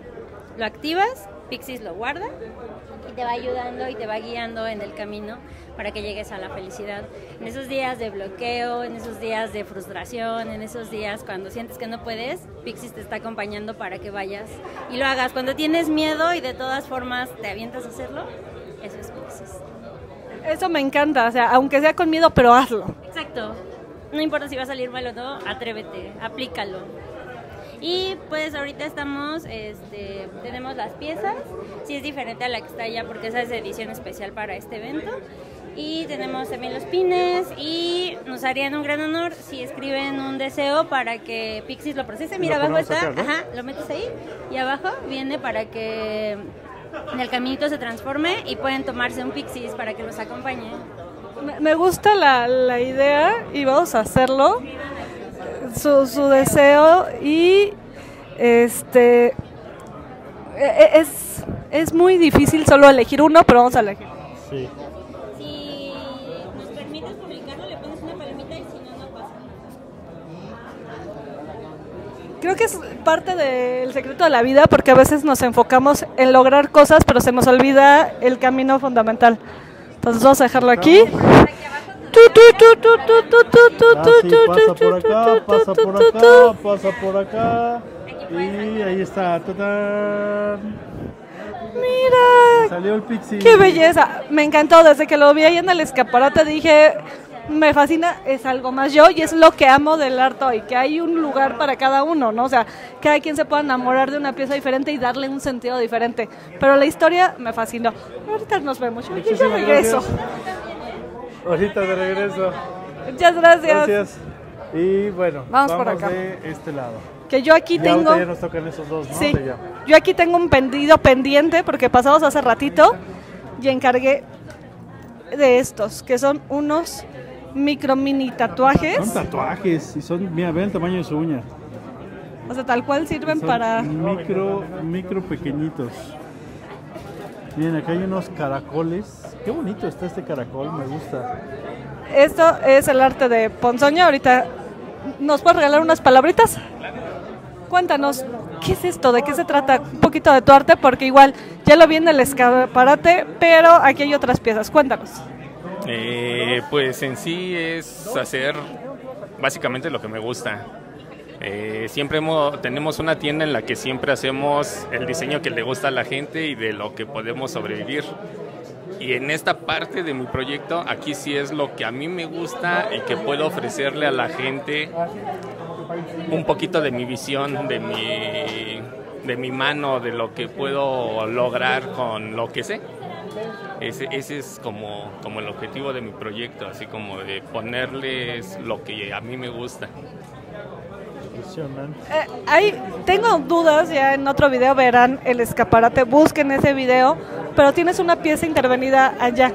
Lo activas, Pixies lo guarda y te va ayudando y te va guiando en el camino para que llegues a la felicidad. En esos días de bloqueo, en esos días de frustración, en esos días cuando sientes que no puedes, Pixies te está acompañando para que vayas y lo hagas. Cuando tienes miedo y de todas formas te avientas a hacerlo, eso es Pixies. Eso me encanta, o sea, aunque sea con miedo, pero hazlo. Exacto. No importa si va a salir mal o no, atrévete, aplícalo. Y pues ahorita estamos, este, tenemos las piezas, sí es diferente a la que está allá porque esa es edición especial para este evento. Y tenemos también los pines y nos harían un gran honor si escriben un deseo para que Pixis lo procese. Mira, Lo abajo está, sacar, ¿no? ajá, lo metes ahí y abajo viene para que en el caminito se transforme y pueden tomarse un Pixis para que los acompañe. Me- Me gusta la, la idea y vamos a hacerlo. Su, su deseo y este e- e- es, es muy difícil solo elegir uno, pero vamos a elegir. Sí. Si nos permites publicarlo, le pones una palomita y si no, no pasa. Creo que es parte del secreto de la vida porque a veces nos enfocamos en lograr cosas, pero se nos olvida el camino fundamental. Entonces vamos a dejarlo aquí. Pasa. Y ahí está. Mira, Salió belleza. Me encantó desde que lo vi ahí en el escaparate. Dije, me fascina, es algo más yo y es lo que amo del arte hoy, que hay un lugar para cada uno, ¿no? O sea, cada quien se pueda enamorar de una pieza diferente y darle un sentido diferente. Pero la historia me fascinó. Ahorita nos vemos. Ahorita de regreso. Muchas gracias. Gracias. Y bueno, Vamos por acá. de este lado. Que yo aquí Ya tengo. ya nos tocan esos dos, ¿no? Sí, yo aquí tengo un pedido pendiente porque pasamos hace ratito y encargué de estos, que son unos micro mini tatuajes. Son tatuajes y son, mira, ven el tamaño de su uña. O sea, tal cual sirven Son para... micro, micro pequeñitos. Miren, acá hay unos caracoles. Qué bonito está este caracol, me gusta. Esto es el arte de Ponzoña. Ahorita, ¿nos puedes regalar unas palabritas? Cuéntanos, ¿qué es esto? ¿De qué se trata? Un poquito de tu arte, porque igual ya lo vi en el escaparate, pero aquí hay otras piezas. Cuéntanos. Eh, pues en sí es hacer básicamente lo que me gusta. Eh, siempre tenemos una tienda en la que siempre hacemos el diseño que le gusta a la gente y de lo que podemos sobrevivir. Y en esta parte de mi proyecto, aquí sí es lo que a mí me gusta y que puedo ofrecerle a la gente un poquito de mi visión, de mi, de mi mano, de lo que puedo lograr con lo que sé. Ese, ese es como, como el objetivo de mi proyecto, así como de ponerles lo que a mí me gusta. Impresionante. Eh, ahí tengo dudas, ya en otro video verán el escaparate, busquen ese video, pero tienes una pieza intervenida allá.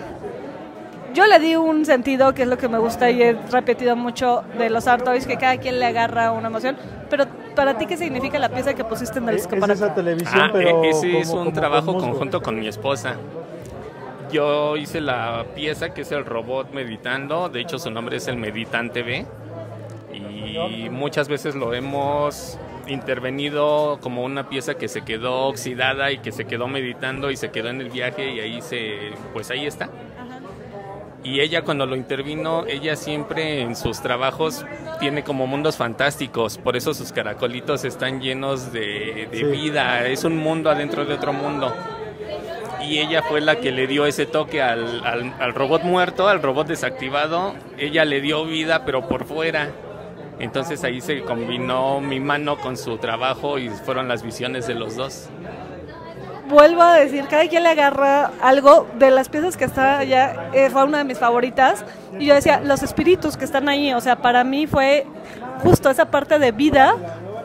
yo le di un sentido que es lo que me gusta y he repetido mucho de los art toys que cada quien le agarra una emoción pero para ti qué significa la pieza que pusiste en el Es escaparate esa televisión, Ah, pero e- ese como- es un como trabajo con musgo. conjunto con mi esposa. Yo hice la pieza que es el robot meditando, de hecho su nombre es el Meditante B y muchas veces lo hemos intervenido como una pieza que se quedó oxidada y que se quedó meditando y se quedó en el viaje y ahí se pues ahí está. Y ella cuando lo intervino, ella siempre en sus trabajos tiene como mundos fantásticos, por eso sus caracolitos están llenos de, de Sí. vida, es un mundo adentro de otro mundo. Y ella fue la que le dio ese toque al, al- al robot muerto, al robot desactivado, ella le dio vida pero por fuera. Entonces ahí se combinó mi mano con su trabajo y fueron las visiones de los dos. vuelvo a decir, cada quien le agarra algo de las piezas que está allá, eh, fue una de mis favoritas. Y yo decía, los espíritus que están ahí, o sea, para mí fue justo esa parte de vida,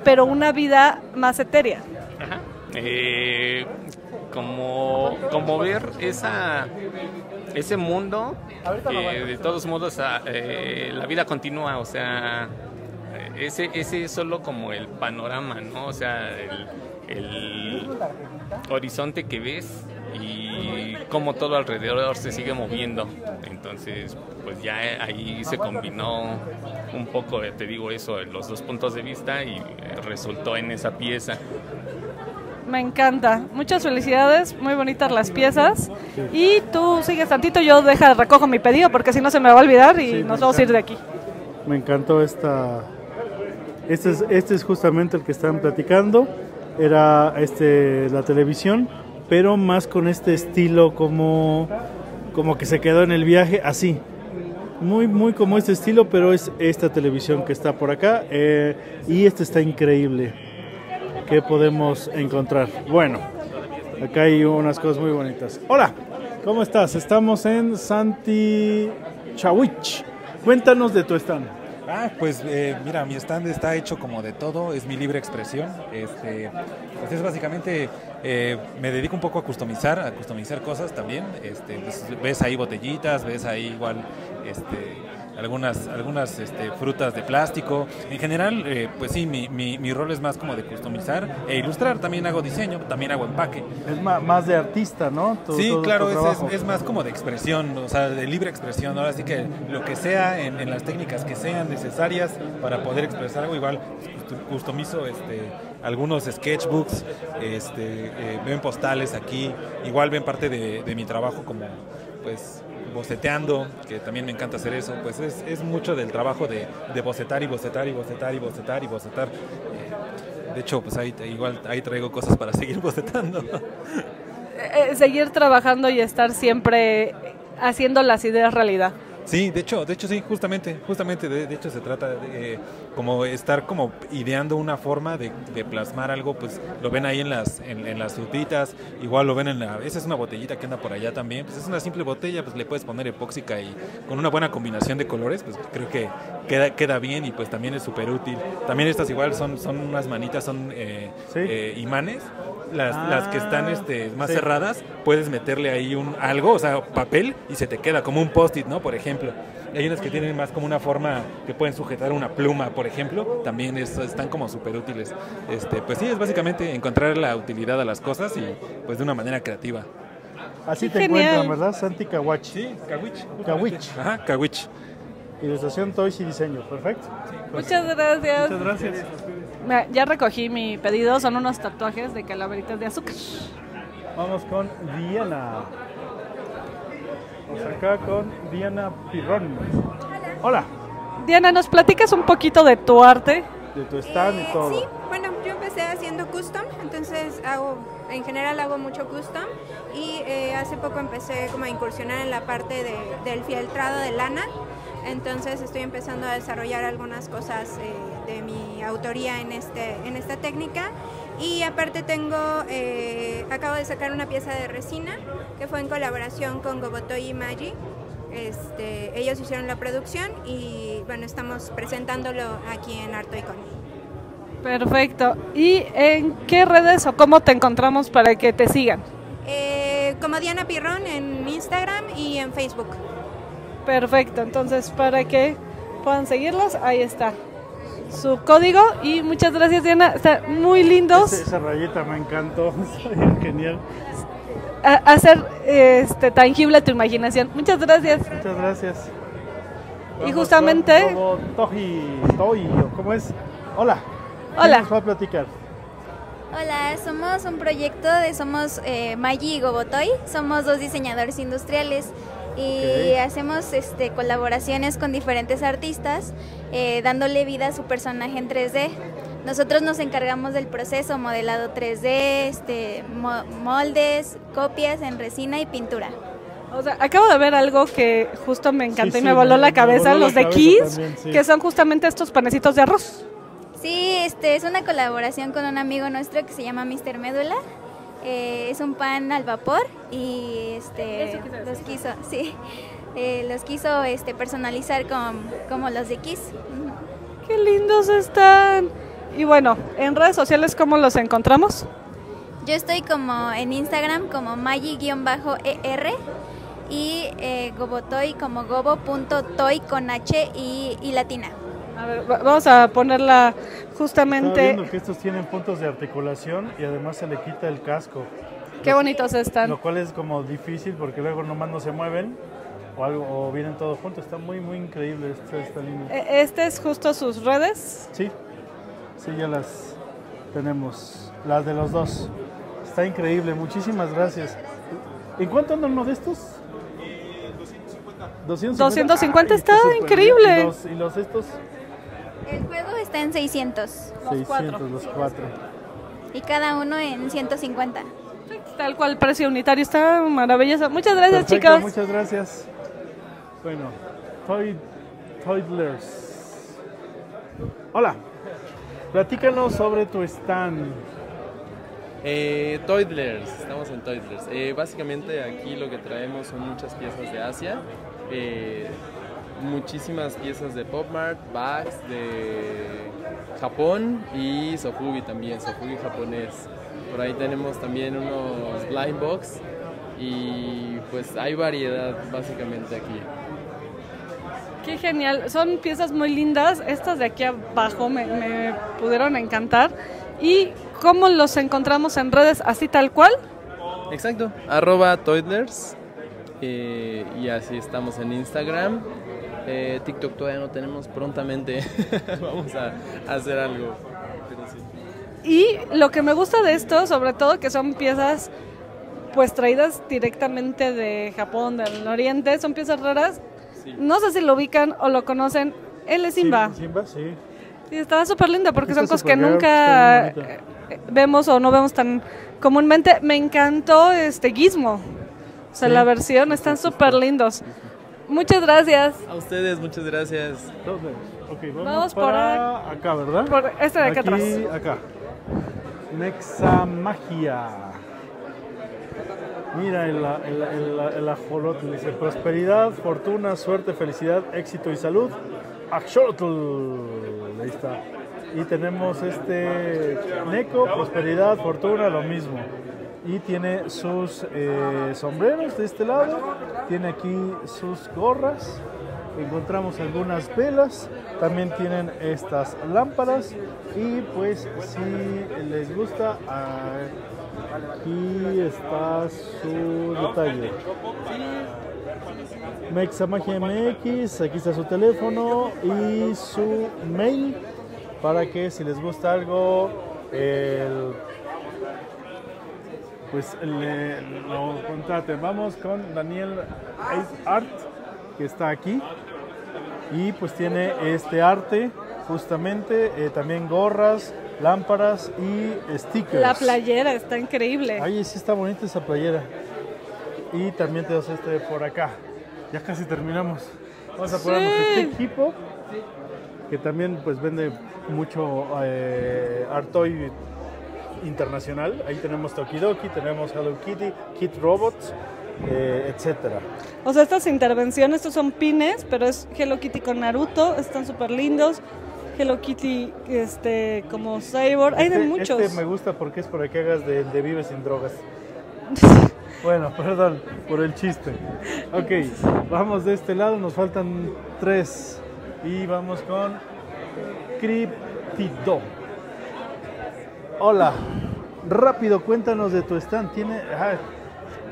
pero una vida más etérea. Eh, como, como ver esa, ese mundo, que de todos modos ah, eh, la vida continúa, o sea, eh, ese, ese es solo como el panorama, ¿no? O sea, el, el horizonte que ves y cómo todo alrededor se sigue moviendo. Entonces, pues ya ahí se combinó un poco, eh, te digo eso, los dos puntos de vista y eh, resultó en esa pieza. Me encanta. Muchas felicidades, muy bonitas las piezas. Y tú sigues tantito, yo deja, recojo mi pedido porque si no se me va a olvidar y Sí, nos vamos a ir de aquí. Me encantó esta. Este es, este es justamente el que estaban platicando. Era este la televisión, pero más con este estilo como, como que se quedó en el viaje, así. Muy, muy como este estilo, pero es esta televisión que está por acá. eh, y este está increíble. ¿Qué podemos encontrar? Bueno, acá hay unas cosas muy bonitas. Hola, ¿cómo estás? Estamos en Santi Chawich. Cuéntanos de tu stand. Ah, pues eh, mira, mi stand está hecho como de todo, es mi libre expresión. Este, pues es básicamente, eh, me dedico un poco a customizar, a customizar cosas también. Este, pues, ves ahí botellitas, ves ahí igual este, algunas, algunas este, frutas de plástico. En general, eh, pues sí, mi, mi, mi rol es más como de customizar e ilustrar. También hago diseño, también hago empaque. Es ma- más de artista, ¿no? Tu- Sí, todo claro, es, es- es más como de expresión, o sea, de libre expresión. Ahora sí que lo que sea, en, en las técnicas que sean necesarias para poder expresar algo, igual custo- customizo este, algunos sketchbooks, este, eh, ven postales aquí, igual ven parte de, de mi trabajo como, pues, boceteando, que también me encanta hacer eso, pues es, es mucho del trabajo de, de bocetar y bocetar y bocetar y bocetar y bocetar. Eh, de hecho, pues ahí igual ahí traigo cosas para seguir bocetando. Eh, seguir trabajando y estar siempre haciendo las ideas realidad. Sí, de hecho, de hecho sí, justamente, justamente, de, de hecho se trata de eh, como estar como ideando una forma de, de plasmar algo, pues lo ven ahí en las, en, en las frutitas, igual lo ven en la, esa es una botellita que anda por allá también, pues es una simple botella, pues le puedes poner epóxica y con una buena combinación de colores, pues creo que queda, queda bien y pues también es súper útil. También estas igual son, son unas manitas, son eh, eh, imanes, las, las que están este, más sí. cerradas, puedes meterle ahí un algo, o sea, papel, y se te queda como un post-it, ¿no? Por ejemplo. Y Hay unas que tienen más como una forma que pueden sujetar una pluma, por ejemplo. También es- están como súper útiles. Este, pues sí, es básicamente encontrar la utilidad a las cosas y pues de una manera creativa. Así Qué te genial. encuentran, ¿verdad? Santi Kawach. Sí, Kawich. Kawich. Ajá, Kawich. Ilustración, toys y diseño. Perfecto. Muchas gracias. Muchas gracias. Ya recogí mi pedido, son unos tatuajes de calaveritas de azúcar. Vamos con Diana. Vamos acá con Diana Pirrón. Hola. Diana, ¿nos platicas un poquito de tu arte? De tu stand y todo. Sí, bueno, yo empecé haciendo custom, entonces hago, en general hago mucho custom y eh, hace poco empecé como a incursionar en la parte de- del fieltrado de lana, entonces estoy empezando a desarrollar algunas cosas eh, de mi autoría en, este, en esta técnica y aparte tengo, eh, acabo de sacar una pieza de resina que fue en colaboración con Gobotoy y Magi. Este, ellos hicieron la producción y bueno, estamos presentándolo aquí en Arto Icon. Perfecto. ¿Y en qué redes o cómo te encontramos para que te sigan? Eh, como Diana Pirrón en Instagram y en Facebook. Perfecto, entonces para que puedan seguirlos, ahí está su código y muchas gracias Diana, están muy lindos. Ese- esa rayita me encantó, está bien genial. A- hacer este tangible tu imaginación. Muchas gracias. Muchas gracias. Y justamente- Toji, Toy, ¿o ¿cómo es? Hola. ¿Quién Hola. nos va a platicar? Hola, somos un proyecto de Somos eh, Maggi y Gobotoy. Somos dos diseñadores industriales y Ok. hacemos este, colaboraciones con diferentes artistas, eh, dándole vida a su personaje en 3D. Nosotros nos encargamos del proceso, modelado 3D, este, mo- moldes, copias en resina y pintura. O sea, acabo de ver algo que justo me encantó Sí, y sí, me voló me- la me cabeza, voló la los de cabeza Kiss, sí. que son justamente estos panecitos de arroz. Sí, este es una colaboración con un amigo nuestro que se llama Mr. Médula. Eh, es un pan al vapor y este los quiso, sí, eh, los quiso este personalizar con, como los de Kiss. Qué lindos están. Y bueno, en redes sociales, ¿cómo los encontramos? Yo estoy como en Instagram como Maggi-ER y eh, Gobotoy como gobo.toy con H y, y latina. A ver, va- vamos a ponerla Estaba justamente. viendo que estos tienen puntos de articulación y además se le quita el casco. Qué bonitos están. Lo cual es como difícil porque luego nomás no se mueven o, algo, o vienen todos juntos. Está muy, muy increíble. Está, está lindo. Eh, Este es justo sus redes. Sí, sí, ya las tenemos. Las de los dos. Está increíble. Muchísimas gracias. ¿En cuánto anda uno de estos? 250. 250 está súper bien. increíble. ¿Y los, y los estos? El juego está en 600 600, los cuatro. y cada uno en 150. Tal cual, precio unitario. Está maravilloso. Muchas gracias, Perfecto, chicos. Muchas gracias. Bueno, Toy, Toydlers. Hola. Platícanos sobre tu stand. Eh, Toydlers, estamos en Toydlers. Eh, básicamente aquí lo que traemos son muchas piezas de Asia, eh, muchísimas piezas de Pop Mart, bags de Japón y Sofubi también, Sofubi japonés. Por ahí tenemos también unos blind box y pues hay variedad básicamente aquí. Qué genial. Son piezas muy lindas. Estas de aquí abajo me, me pudieron encantar. ¿Y cómo los encontramos en redes así tal cual? Exacto, arroba Toydlers eh, y así estamos en Instagram. Eh, TikTok todavía no tenemos prontamente, vamos a, a hacer algo. Pero sí. Y lo que me gusta de esto, sobre todo, que son piezas pues traídas directamente de Japón, del Oriente, son piezas raras. No sé si lo ubican o lo conocen. Él es Simba. Sí, Simba, sí. Y está súper linda porque son cosas que nunca eh, vemos o no vemos tan comúnmente. Me encantó este Gizmo. O sea, Sí. la versión, están súper lindos. Muchas gracias. A ustedes, muchas gracias. Vamos, Vamos por para acá, ¿verdad? por este de acá Aquí, atrás. acá. Nexamagia. Mira el, el, el, el ajolotl, dice prosperidad, fortuna, suerte, felicidad, éxito y salud. Axolotl. Ahí está. Y tenemos este Neko, prosperidad, fortuna, lo mismo. Y tiene sus eh, sombreros de este lado. Tiene aquí sus gorras. Encontramos algunas velas. También tienen estas lámparas. Y pues si les gusta, aquí está su detalle. Mexamagia MX, aquí está su teléfono y su mail para que si les gusta algo, el- pues le, lo contraten. Vamos con Daniel Art, que está aquí. Y pues tiene este arte, justamente, eh, también gorras, lámparas y stickers. La playera está increíble. Ay, sí está bonita esa playera. Y también tenemos este por acá. Ya casi terminamos. Vamos a ponernos Sí. este equipo que también pues vende mucho eh, toy internacional. Ahí tenemos Tokidoki, tenemos Hello Kitty, Kit Robots, eh, etcétera. O sea, estas intervenciones, estos son pines, pero es Hello Kitty con Naruto, están súper lindos. Hello Kitty, este, como Cyborg, hay de Este- muchos. Este me gusta porque es para que hagas de, de Vive sin drogas. Bueno, perdón por el chiste. Ok, vamos de este lado, nos faltan tres. Y vamos con Cryptido. Hola, rápido, cuéntanos de tu stand. Tiene. ah,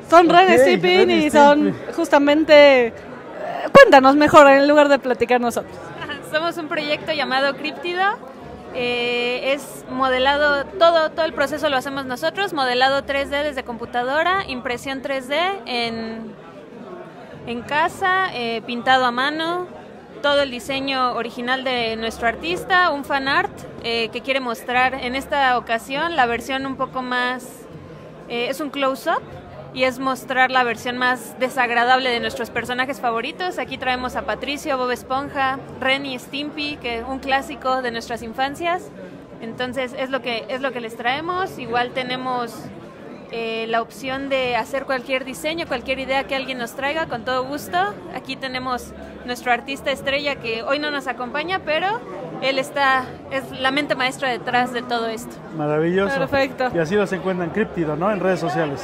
Son ok, Ren Stipping Ren y son justamente... Cuéntanos mejor en lugar de platicar nosotros. Somos un proyecto llamado Cryptido. Eh, es modelado, todo, todo el proceso lo hacemos nosotros, modelado 3D desde computadora, impresión 3D en, en casa, eh, pintado a mano, todo el diseño original de nuestro artista, un fan art eh, que quiere mostrar en esta ocasión la versión un poco más, eh, es un close-up y es mostrar la versión más desagradable de nuestros personajes favoritos. Aquí traemos a Patricio, Bob Esponja, Ren y Stimpy, que un clásico de nuestras infancias. Entonces es lo que es lo que les traemos. Igual tenemos eh, la opción de hacer cualquier diseño, cualquier idea que alguien nos traiga, con todo gusto. Aquí tenemos nuestro artista estrella que hoy no nos acompaña, pero él está es la mente maestra detrás de todo esto. Maravilloso. Perfecto. Y así los encuentran Cryptido, ¿no? En redes sociales.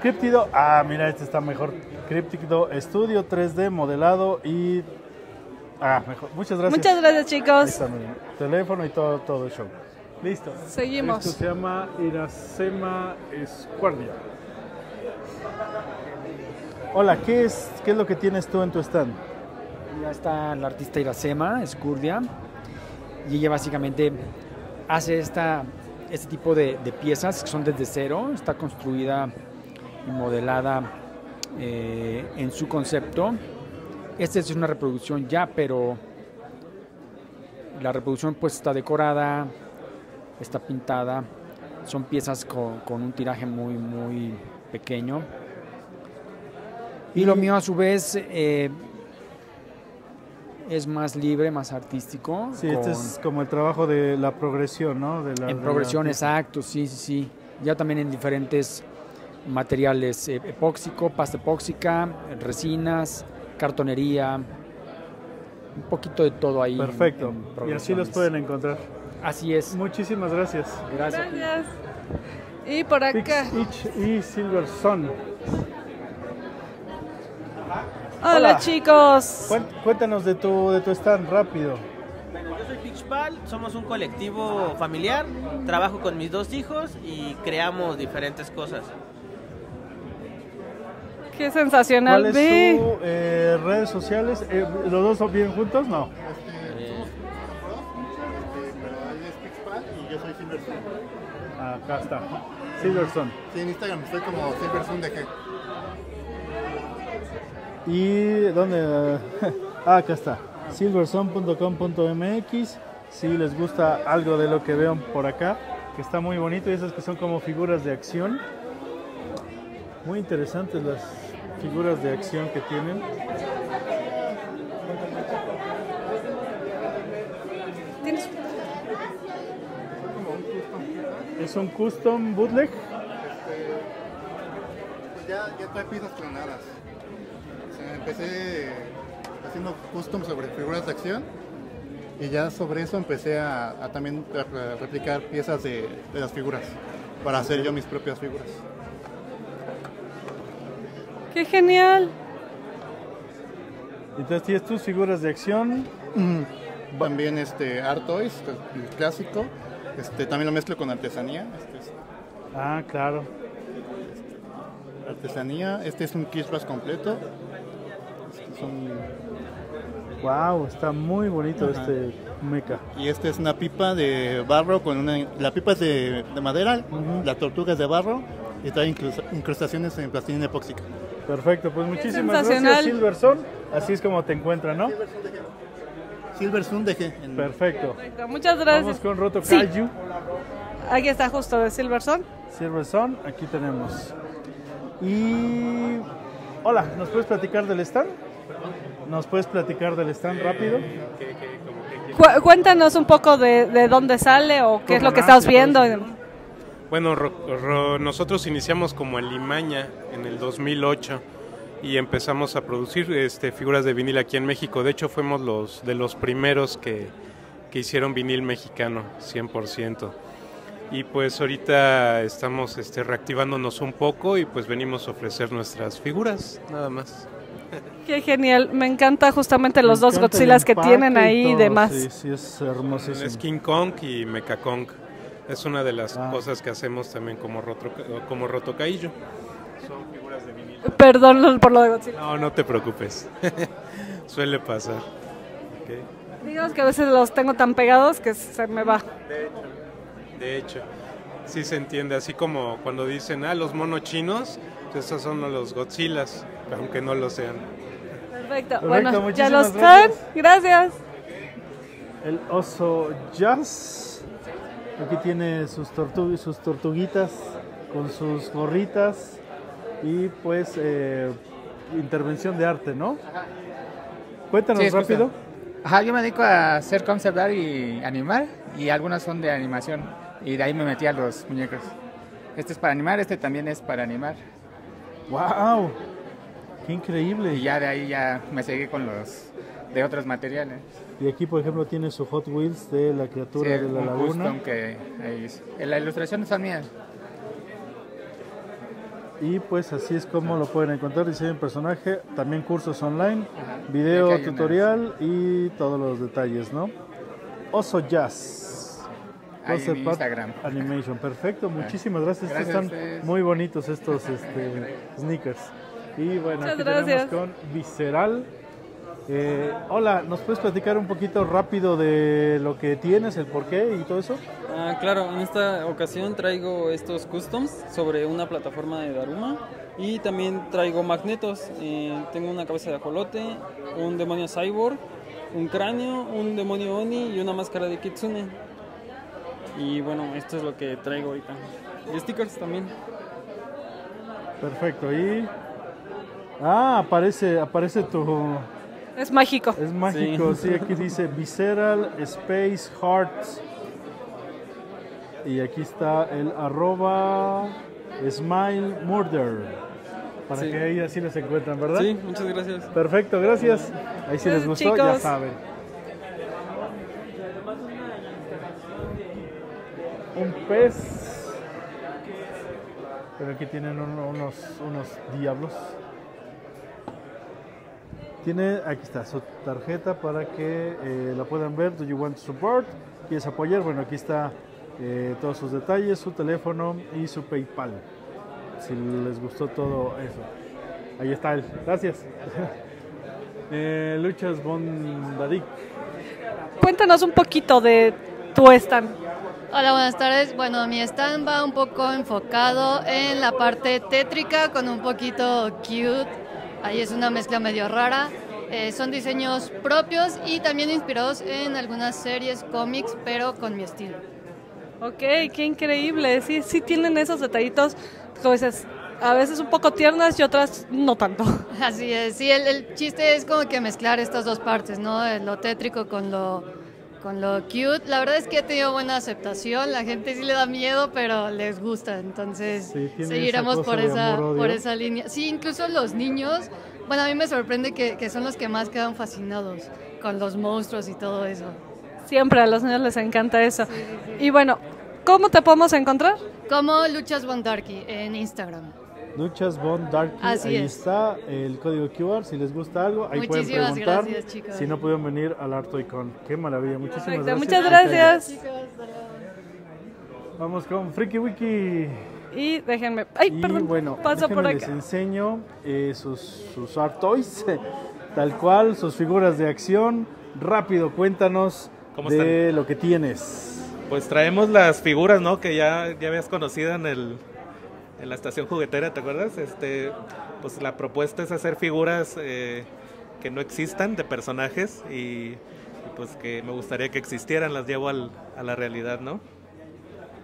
Cryptido, ah, mira, este está mejor. Cryptido Estudio 3D, modelado y. Ah, mejor. Muchas gracias. Muchas gracias, chicos. Ahí está, miren, Teléfono y todo, todo el show. Listo. Seguimos. Esto se llama Iracema Escuardia. Hola, ¿qué es, ¿qué es lo que tienes tú en tu stand? Ya está la artista Iracema, Escurdia, y ella básicamente hace esta, este tipo de, de piezas que son desde cero, está construida y modelada eh, en su concepto. Esta es una reproducción ya, pero la reproducción pues está decorada, está pintada, son piezas con, con un tiraje muy, muy pequeño. Y lo mío a su vez eh, es más libre, más artístico. Sí, este con- es como el trabajo de la progresión, ¿no? De la, en de progresión, exacto, sí, sí, sí. Ya también en diferentes materiales, eh, epóxico, pasta epóxica, resinas, cartonería, un poquito de todo ahí. Perfecto. en Y así los pueden encontrar. Así es. Muchísimas gracias. Gracias. Gracias. Y por acá. Pix Itch y Silver Sun. Hola, chicos. Cuéntanos de tu, de tu stand, rápido. Bueno, yo soy Pitchpal, somos un colectivo familiar, trabajo con mis dos hijos y creamos diferentes cosas. Qué sensacional. ¿Cuáles eh, redes sociales? Eh, ¿Los dos son bien juntos? No. Acá está. Silver Sun. Sí, en Instagram estoy como Silversun DG. ¿Y dónde? Ah, acá está. silversun.com.mx. Si les gusta algo de lo que vean por acá, que está muy bonito, y esas que son como figuras de acción. Muy interesantes las figuras de acción que tienen. ¿Tienes- Es un custom bootleg. Pues ya, ya trae piezas clonadas. O sea, empecé haciendo custom sobre figuras de acción y ya sobre eso empecé a, a también a replicar piezas de, de las figuras para hacer yo mis propias figuras. Qué genial. Entonces tienes tus figuras de acción. También este Art Toys, el clásico. Este, también lo mezclo con artesanía. Este es Ah, claro. artesanía. Este es un Kiss Bash completo. Este Wow, está muy bonito Ajá. este mecha. Y esta es una pipa de barro con una... La pipa es de, de madera, la tortuga es de barro y trae incrus- incrustaciones en plastilina epóxica. Perfecto, pues muchísimas gracias Silverson. Así es como te encuentran, ¿no? Silversun DG. en- Perfecto. Perfecto, Muchas gracias. Vamos con Roto Sí. Kaiju. Aquí está justo de Silverson. Silverson, aquí tenemos. Y hola, ¿nos puedes platicar del stand? ¿Nos puedes platicar del stand rápido? Cu- cuéntanos un poco de, de dónde sale o qué es lo que estás viendo. Bueno, ro- ro- nosotros iniciamos como en Limaña en el 2008 y empezamos a producir este, figuras de vinil aquí en México. De hecho, fuimos los de los primeros que, que hicieron vinil mexicano, 100%. Y pues ahorita estamos este, reactivándonos un poco y pues venimos a ofrecer nuestras figuras, nada más. Qué genial, me encanta justamente los Me dos Godzillas que tienen ahí y todo, demás. Sí, sí, es hermosísimo. Es King Kong y Mecha Kong. Es una de las Ah. cosas que hacemos también como, roto, como Rotocaillo. Son figuras de vinilo. Perdón por lo de Godzilla. No, no te preocupes. Suele pasar. Digamos que a veces los tengo tan pegados que se me va. De hecho, de hecho, sí se entiende. Así como cuando dicen, ah, los monos chinos, pues esos son los Godzillas, aunque no lo sean. Perfecto. Perfecto, bueno, ya los están. gracias. El oso jazz. Aquí tiene sus, tortu- sus tortuguitas con sus gorritas y pues eh, intervención de arte, ¿no? Cuéntanos Sí, justo. rápido. Ajá, yo me dedico a hacer concept art y animar, y algunas son de animación, y de ahí me metí a los muñecos. Este es para animar, este también es para animar. ¡Wow! ¡Qué increíble! Y ya de ahí ya me seguí con los de otros materiales. Y aquí, por ejemplo, tiene su Hot Wheels de la criatura Sí, de la un laguna. custom que ahí es. La ilustración son mías. Y pues así es como lo pueden encontrar, diseño de personaje, también cursos online, video tutorial y todos los detalles, ¿no? Oso Jazz. Ahí en Instagram. Animation, perfecto, muchísimas gracias. Están muy bonitos estos este, sneakers. Y bueno, Muchas aquí gracias. tenemos con Visceral. Eh, hola, ¿nos puedes platicar un poquito rápido de lo que tienes, el porqué y todo eso? Ah, claro, en esta ocasión traigo estos customs sobre una plataforma de Daruma y también traigo magnetos. Eh, tengo una cabeza de ajolote, un demonio cyborg, un cráneo, un demonio oni y una máscara de kitsune. Y bueno, esto es lo que traigo ahorita. Y stickers también. Perfecto, y... Ah, aparece, aparece tu... Es mágico. Es mágico, sí. aquí dice Visceral Space Hearts. Y aquí está el arroba Smile Murder. Para Sí. que ahí así les encuentran, ¿verdad? Sí, muchas gracias. Perfecto, gracias. Ahí si les Gracias, gustó, ya saben. Un pez. Pero aquí tienen un- unos, unos diablos. Tiene, aquí está, su tarjeta para que eh, la puedan ver. Do you want to support? ¿Quieres apoyar? Bueno, aquí está eh, todos sus detalles, su teléfono y su PayPal. Si les gustó todo eso. Ahí está él. Gracias. Eh, Luchas Bondadik. Cuéntanos un poquito de tu stand. Hola, buenas tardes. Bueno, mi stand va un poco enfocado en la parte tétrica con un poquito cute. Ahí es una mezcla medio rara. Eh, son diseños propios y también inspirados en algunas series, cómics, pero con mi estilo. Ok, qué increíble. Sí, sí tienen esos detallitos, como dices, a veces un poco tiernas y otras no tanto. Así es, sí, el, el chiste es como que mezclar estas dos partes, ¿no? Lo tétrico con lo, con lo cute. La verdad es que ha tenido buena aceptación, la gente sí le da miedo, pero les gusta, entonces Sí, seguiremos esa por esa, por esa línea. Sí, incluso los niños, bueno, a mí me sorprende que, que son los que más quedan fascinados con los monstruos y todo eso. Siempre a los niños les encanta eso. Y bueno, ¿cómo te podemos encontrar? Como Luchas Bondarky en Instagram. Luchas Bond Darky, Así ahí es. está el código QR, si les gusta algo, ahí pueden Muchísimas preguntar. gracias, chicos. Si no pudieron venir al Artoicon. Qué maravilla, muchísimas Perfecto, gracias. muchas gracias. Vamos con Freaky Wiki. Y déjenme, ay, Y perdón, bueno, paso por déjenme les acá. enseño eh, sus, sus art toys, tal cual, sus figuras de acción. Rápido, cuéntanos ¿Cómo de lo que tienes. Pues traemos las figuras, ¿no? Que ya, ya habías conocido en el en la estación juguetera, ¿te acuerdas? Este, pues la propuesta es hacer figuras eh, que no existan de personajes y, y, pues que me gustaría que existieran, las llevo al- a la realidad, ¿no?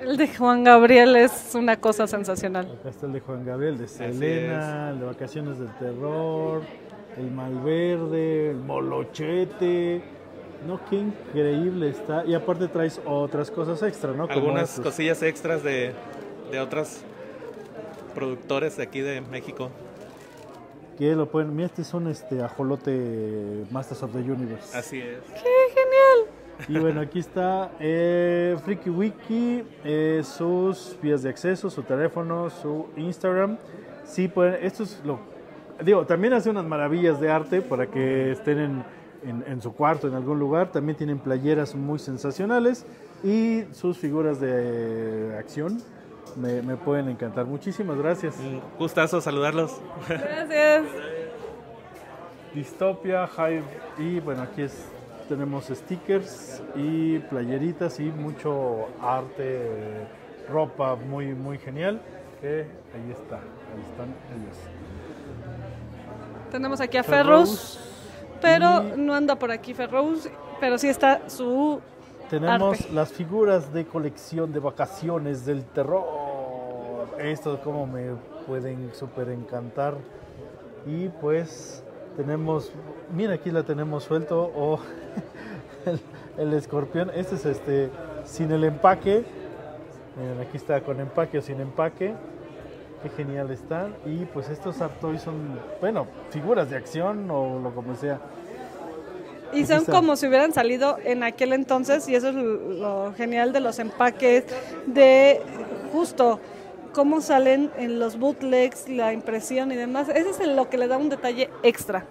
El de Juan Gabriel es una cosa sensacional. Acá está el de Juan Gabriel, de Selena, el de Vacaciones del Terror, el Malverde, el Molochete. No, qué increíble está. Y aparte traes otras cosas extra, ¿no? Algunas cosillas extras de, de otros productores de aquí de México. Que lo pueden. Mira, este es un este, ajolote Masters of the Universe. Así es. ¡Qué genial! Y bueno, aquí está eh, Freaky Wiki, eh, sus vías de acceso, su teléfono, su Instagram. Sí, pueden, esto es lo... Digo, también hace unas maravillas de arte para que estén en, en- en su cuarto, en algún lugar. También tienen playeras muy sensacionales y sus figuras de acción me, me pueden encantar. Muchísimas gracias. Gustazo saludarlos. Gracias. Distopia, Hive y bueno, aquí es, tenemos stickers y playeritas y mucho arte, ropa muy muy genial. Que ahí está, ahí están ellos. Tenemos aquí a Ferrous. Ferrous, pero no anda por aquí Ferrous, pero sí está su Tenemos arte. las figuras de colección de vacaciones del terror. Esto como me pueden súper encantar. Y pues tenemos, mira aquí la tenemos suelto o el, el escorpión. Este es este sin el empaque. Miren, aquí está con empaque o sin empaque. Qué genial están. Y pues estos art toys son, bueno, figuras de acción o lo como sea. Y son como si hubieran salido en aquel entonces, y eso es lo genial de los empaques, de justo cómo salen en los bootlegs, la impresión y demás. Ese es lo que le da un detalle extra.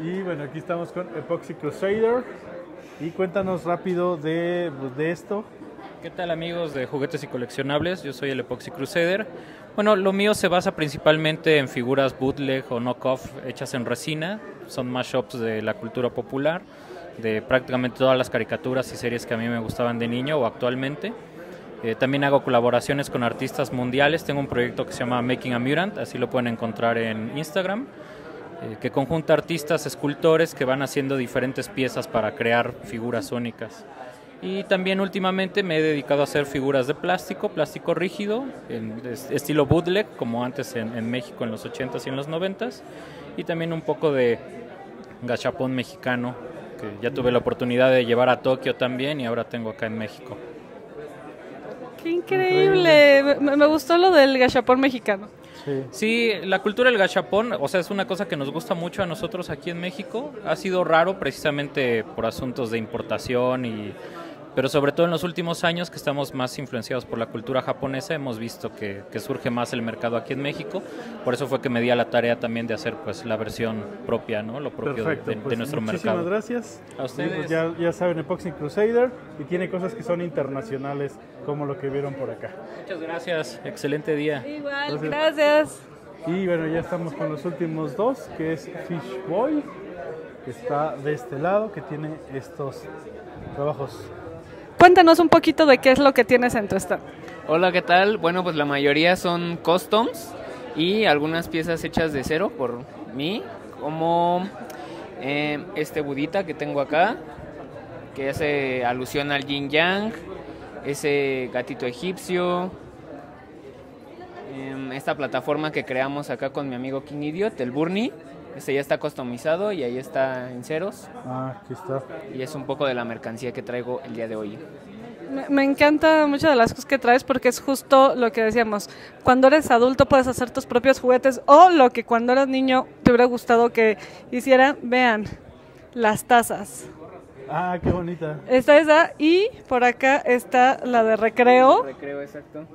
Y bueno, aquí estamos con Epoxy Crusader. Y cuéntanos rápido de, de esto. ¿Qué tal amigos de juguetes y coleccionables? Yo soy el Epoxy Crusader. Bueno, lo mío se basa principalmente en figuras bootleg o knockoff hechas en resina. Son mashups de la cultura popular, de prácticamente todas las caricaturas y series que a mí me gustaban de niño o actualmente. Eh, también hago colaboraciones con artistas mundiales. Tengo un proyecto que se llama Making a Mutant, así lo pueden encontrar en Instagram, eh, que conjunta artistas, escultores que van haciendo diferentes piezas para crear figuras únicas. Y también últimamente me he dedicado a hacer figuras de plástico, plástico rígido, en es- estilo bootleg, como antes en, en México en los 80s y en los 90s. Y también un poco de gachapón mexicano, que ya tuve la oportunidad de llevar a Tokio también y ahora tengo acá en México. ¡Qué increíble! Me, me gustó lo del gachapón mexicano. Sí, la cultura del gachapón, o sea, es una cosa que nos gusta mucho a nosotros aquí en México. Ha sido raro precisamente por asuntos de importación y pero sobre todo en los últimos años que estamos más influenciados por la cultura japonesa, hemos visto que, que surge más el mercado aquí en México. Por eso fue que me di a la tarea también de hacer pues la versión propia, ¿no? Lo propio de- Perfecto, de, de pues, nuestro muchísimas mercado. gracias. A ustedes. Pues ya, ya saben, Epoxy Crusader y tiene cosas que son internacionales como lo que vieron por acá. Muchas gracias, excelente día. Igual, gracias. Y bueno, ya estamos con los últimos dos, que es Fish Boy, que está de este lado, que tiene estos trabajos. Cuéntanos un poquito de qué es lo que tienes en tu stand. Hola, ¿qué tal? Bueno, pues la mayoría son customs y algunas piezas hechas de cero por mí, como eh, este budita que tengo acá, que hace alusión al yin yang, ese gatito egipcio, em, esta plataforma que creamos acá con mi amigo King Idiot, el Burnie, este ya está customizado y ahí está en ceros. Ah, aquí está. Y es un poco de la mercancía que traigo el día de hoy. Me, me encanta muchas de las cosas que traes porque es justo lo que decíamos. Cuando eres adulto puedes hacer tus propios juguetes o lo que cuando eras niño te hubiera gustado que hicieran. Vean, las tazas. Ah, qué bonita. Está esa y por acá está la de recreo. Recreo, exacto.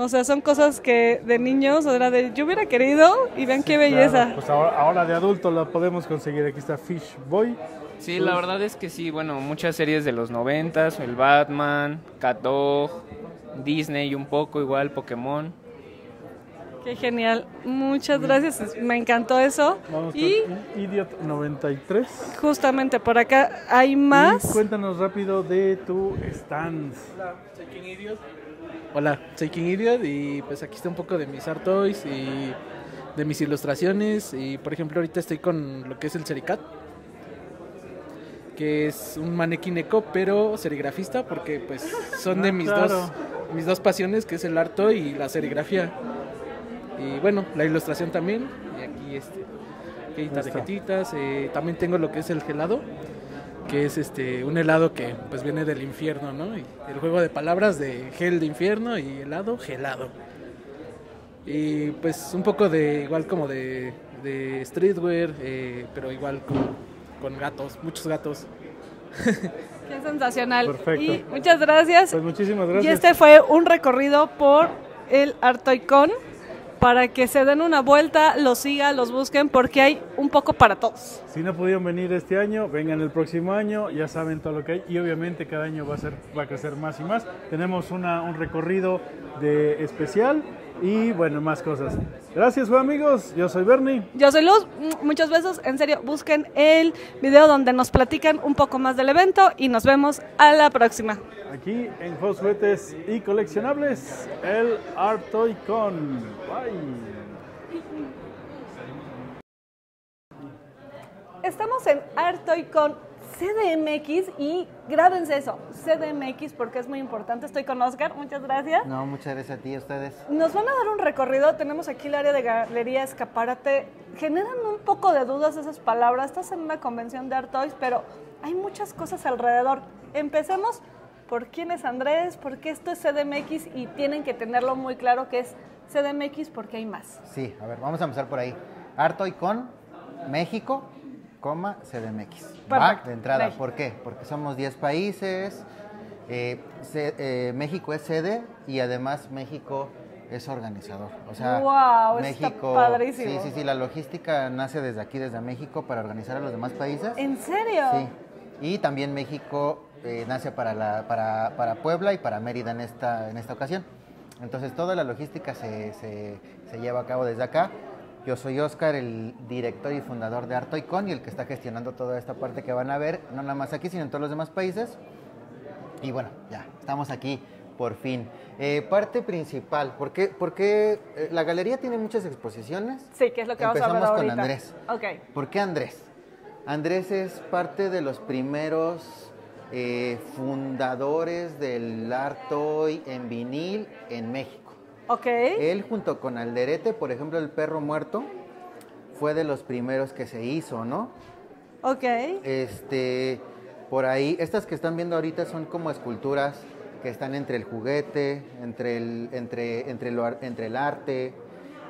O sea, son cosas que de niños era de yo hubiera querido y vean qué belleza. Claro, pues ahora, ahora de adulto la podemos conseguir. Aquí está Fish Boy. Sí, la verdad es que sí, bueno, muchas series de los noventas, el Batman, Cat Dog, Disney un poco, igual Pokémon. Qué genial. Muchas gracias. Me encantó eso. Vamos Y con Idiot 93. justamente por acá hay más. Y cuéntanos rápido de tu stand. soy King Idiot. Hola, soy King Idiot y pues aquí está un poco de mis art toys y de mis ilustraciones. Y por ejemplo ahorita estoy con lo que es el Sericat que es un manequín eco pero serigrafista porque pues son de Ah, mis claro. dos mis dos pasiones que es el art toy y la serigrafía. Y bueno la ilustración también. Y aquí este tarjetitas eh, también tengo lo que es el gelado que es este un helado que pues viene del infierno, ¿no? Y el juego de palabras de gel de infierno y helado, gelado. Y pues un poco de igual como de, de streetwear, eh, pero igual con, con gatos, muchos gatos. Qué sensacional. Perfecto. Y muchas gracias. Pues muchísimas gracias. Y este fue un recorrido por el Artoicon para que se den una vuelta, los sigan, los busquen, porque hay un poco para todos. Si no pudieron venir este año, vengan el próximo año, ya saben todo lo que hay y obviamente cada año va a ser va a crecer más y más. Tenemos una, un recorrido de especial y bueno, más cosas. Gracias, amigos. Yo soy Bernie. Yo soy Luz, mm, muchos besos, en serio, busquen el video donde nos platican un poco más del evento y nos vemos a la próxima. Aquí en Juegos, Juguetes y Coleccionables, el Art Toy Con. Bye. Estamos en Artoy con CDMX y grábense eso, CDMX porque es muy importante. Estoy con Oscar, muchas gracias. No, muchas gracias a ti y a ustedes. Nos van a dar un recorrido, tenemos aquí el área de galería escaparate. Generan un poco de dudas esas palabras. Estás en una convención de Art Toys, pero hay muchas cosas alrededor. Empecemos por quién es Andrés, por qué esto es CDMX y tienen que tenerlo muy claro que es CDMX porque hay más. Sí, a ver, vamos a empezar por ahí. Artoy con México, coma, CDMX. ¿Va? De entrada, México. ¿por qué? Porque somos 10 países, eh, se- eh, México es sede y además México es organizador. O sea, está México. padrísimo. Sí, sí, sí, la logística nace desde aquí, desde México, para organizar a los demás países. ¿En serio? Sí. Y también México eh, nace para, la, para, para Puebla y para Mérida en esta, en esta ocasión. Entonces toda la logística se, se- se lleva a cabo desde acá. Yo soy Oscar, el director y fundador de Artoicon y el que está gestionando toda esta parte que van a ver, no nada más aquí, sino en todos los demás países. Y bueno, ya, estamos aquí por fin. Eh, parte principal, ¿por qué? Porque eh, la galería tiene muchas exposiciones. Sí, que es lo que vamos a Empezamos ahorita. con Andrés. Ok. ¿Por qué Andrés? Andrés es parte de los primeros eh, fundadores del art toy en vinil en México. Ok. Él junto con Alderete, por ejemplo, el perro muerto, fue de los primeros que se hizo, ¿no? Ok. Este, por ahí, estas que están viendo ahorita son como esculturas que están entre el juguete, entre el, entre, entre lo entre el arte.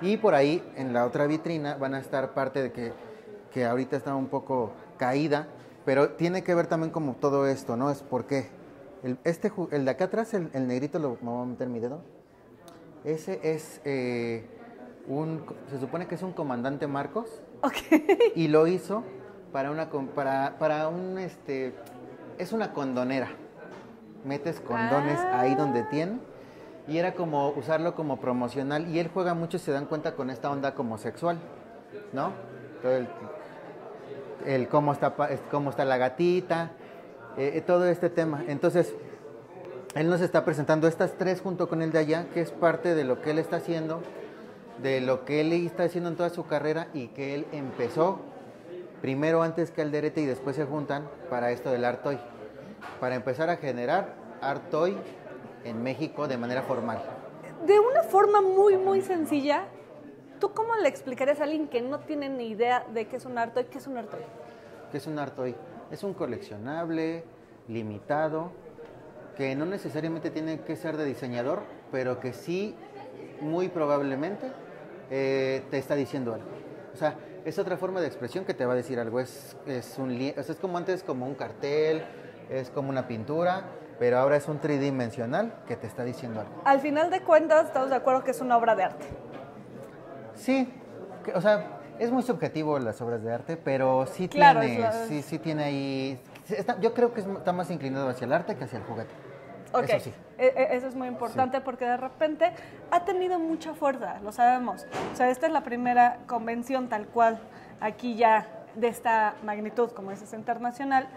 Y por ahí, en la otra vitrina, van a estar parte de que, que ahorita está un poco caída, pero tiene que ver también como todo esto, ¿no? Es por qué. El, este, el de acá atrás, el, el negrito, lo, me voy a meter mi dedo. Ese es eh, un, se supone que es un comandante Marcos. Y lo hizo para una, para, para un, este, es una condonera. Metes condones ahí donde tiene. Y era como usarlo como promocional. Y él juega mucho, y se dan cuenta, con esta onda como sexual, ¿no? Todo el, el cómo está, cómo está la gatita, eh, eh, todo este tema. Entonces, él nos está presentando estas tres junto con el de allá, que es parte de lo que él está haciendo, de lo que él está haciendo en toda su carrera y que él empezó primero antes que Alderete y después se juntan para esto del Art Toy, para empezar a generar Art Toy en México de manera formal. De una forma muy, muy sencilla, ¿tú cómo le explicarías a alguien que no tiene ni idea de qué es un arte? ¿Qué es un arte? ¿Qué es un Art Toy? Es un coleccionable limitado que no necesariamente tiene que ser de diseñador, pero que sí, muy probablemente, eh, te está diciendo algo. O sea, es otra forma de expresión que te va a decir algo. Es, es, un, es como antes, como un cartel, es como una pintura, pero ahora es un tridimensional que te está diciendo algo. Al final de cuentas, estamos de acuerdo que es una obra de arte. Sí, que- o sea, es muy subjetivo las obras de arte, pero sí Claro, tiene, la- sí, sí tiene ahí. está- yo creo que es- está más inclinado hacia el arte que hacia el juguete. Ok, Eso sí. E- e- eso es muy importante porque de repente ha tenido mucha fuerza, lo sabemos. O sea, esta es la primera convención tal cual, aquí ya de esta magnitud, como dices, internacional.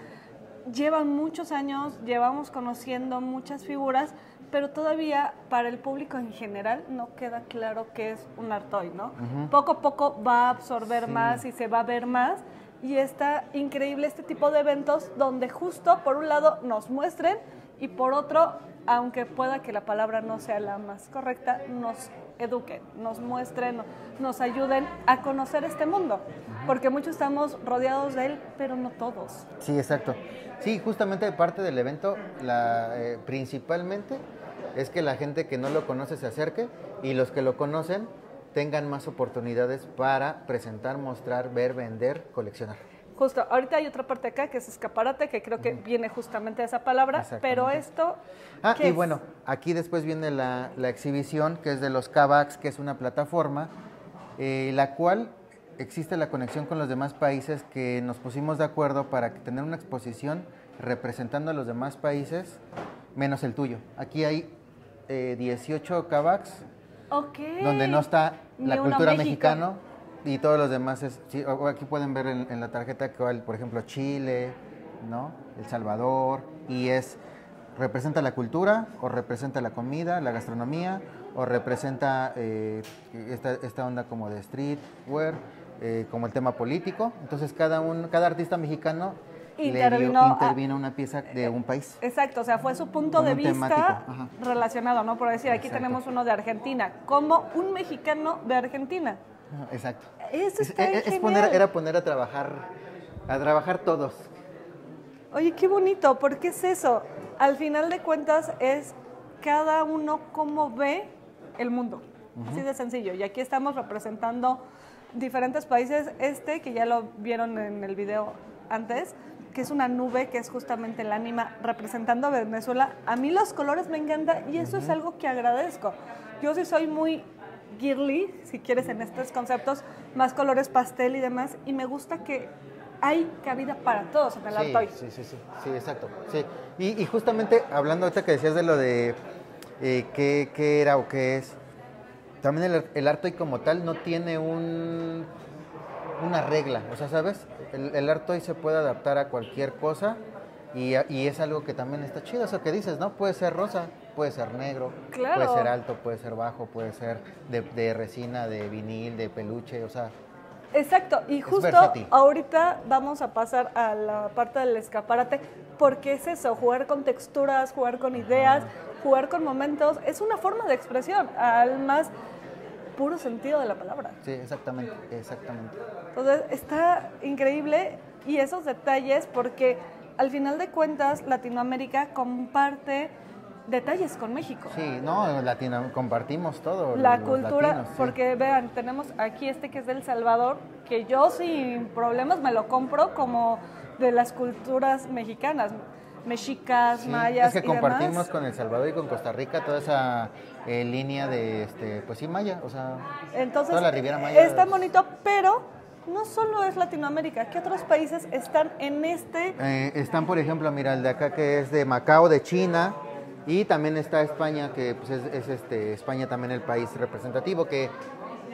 Llevan muchos años, llevamos conociendo muchas figuras, pero todavía para el público en general no queda claro qué es un artoy, ¿no? Ujú. Poco a poco va a absorber Sí. más y se va a ver más. Y está increíble este tipo de eventos donde justo por un lado nos muestren y por otro, aunque pueda que la palabra no sea la más correcta, nos eduquen, nos muestren, nos ayuden a conocer este mundo. Porque muchos estamos rodeados de él, pero no todos. Sí, exacto. Sí, justamente parte del evento, la, eh, principalmente, es que la gente que no lo conoce se acerque y los que lo conocen tengan más oportunidades para presentar, mostrar, ver, vender, coleccionar. Justo, ahorita hay otra parte acá que es escaparate, que creo que viene justamente de esa palabra, pero esto... Ah, ¿qué y es? bueno, aquí después viene la, la exhibición, que es de los Kavaks, que es una plataforma, eh, la cual existe la conexión con los demás países que nos pusimos de acuerdo para tener una exposición representando a los demás países, menos el tuyo. Aquí hay eh, 18 Kavaks, Ok. donde no está la cultura mexicana y todos los demás. Es, sí, aquí pueden ver en, en la tarjeta que va, por ejemplo, Chile, ¿no? El Salvador, y es, representa la cultura, o representa la comida, la gastronomía, o representa eh, esta, esta onda como de streetwear, eh, como el tema político. Entonces, cada, un, cada artista mexicano le dio- Intervino a- intervino una pieza de un país. Exacto, o sea, fue su punto de vista relacionado, ¿no? Por decir, aquí Exacto. tenemos uno de Argentina, como un mexicano de Argentina. Exacto. Eso Es, está es- es genial. poner, era poner a trabajar, a trabajar todos. Oye, qué bonito, porque es eso. Al final de cuentas es cada uno cómo ve el mundo. Así de sencillo. Y aquí estamos representando diferentes países. Este, que ya lo vieron en el video antes, que es una nube, que es justamente el ánima representando a Venezuela. A mí los colores me encantan y eso es algo que agradezco. Yo sí soy muy girly, si quieres, en estos conceptos, más colores pastel y demás, y me gusta que hay cabida para todos en el Sí, Artoy. sí, sí, sí, sí, exacto. Sí. Y, y justamente hablando ahorita que decías de lo de eh, qué, qué era o qué es, también el, el Artoy como tal no tiene un, una regla, o sea, ¿sabes? El, el Artoy se puede adaptar a cualquier cosa y es algo que también está chido, eso que dices, ¿no? Puede ser rosa, puede ser negro, Claro. puede ser alto, puede ser bajo, puede ser de, de resina, de vinil, de peluche, o sea, Exacto, y justo ahorita vamos a pasar a la parte del escaparate, porque es eso, jugar con texturas, jugar con ideas, jugar con momentos, es una forma de expresión, al más puro sentido de la palabra. sí, exactamente, exactamente. Entonces está increíble y esos detalles, porque al final de cuentas Latinoamérica comparte detalles con México. Sí, no, latino, compartimos todo. la los cultura, latinos, sí. porque vean, tenemos aquí este que es del Salvador, que yo sin problemas me lo compro como de las culturas mexicanas, mexicas, Sí, mayas es que y compartimos demás. con El Salvador y con Costa Rica toda esa eh, línea de, este, pues sí, maya, o sea, Entonces, toda la Riviera Maya. es tan bonito, pero no solo es Latinoamérica, ¿qué otros países están en este? Eh, están, por ejemplo, mira, el de acá que es de Macao, de China, y también está España, que pues, es, es, este, España también el país representativo, que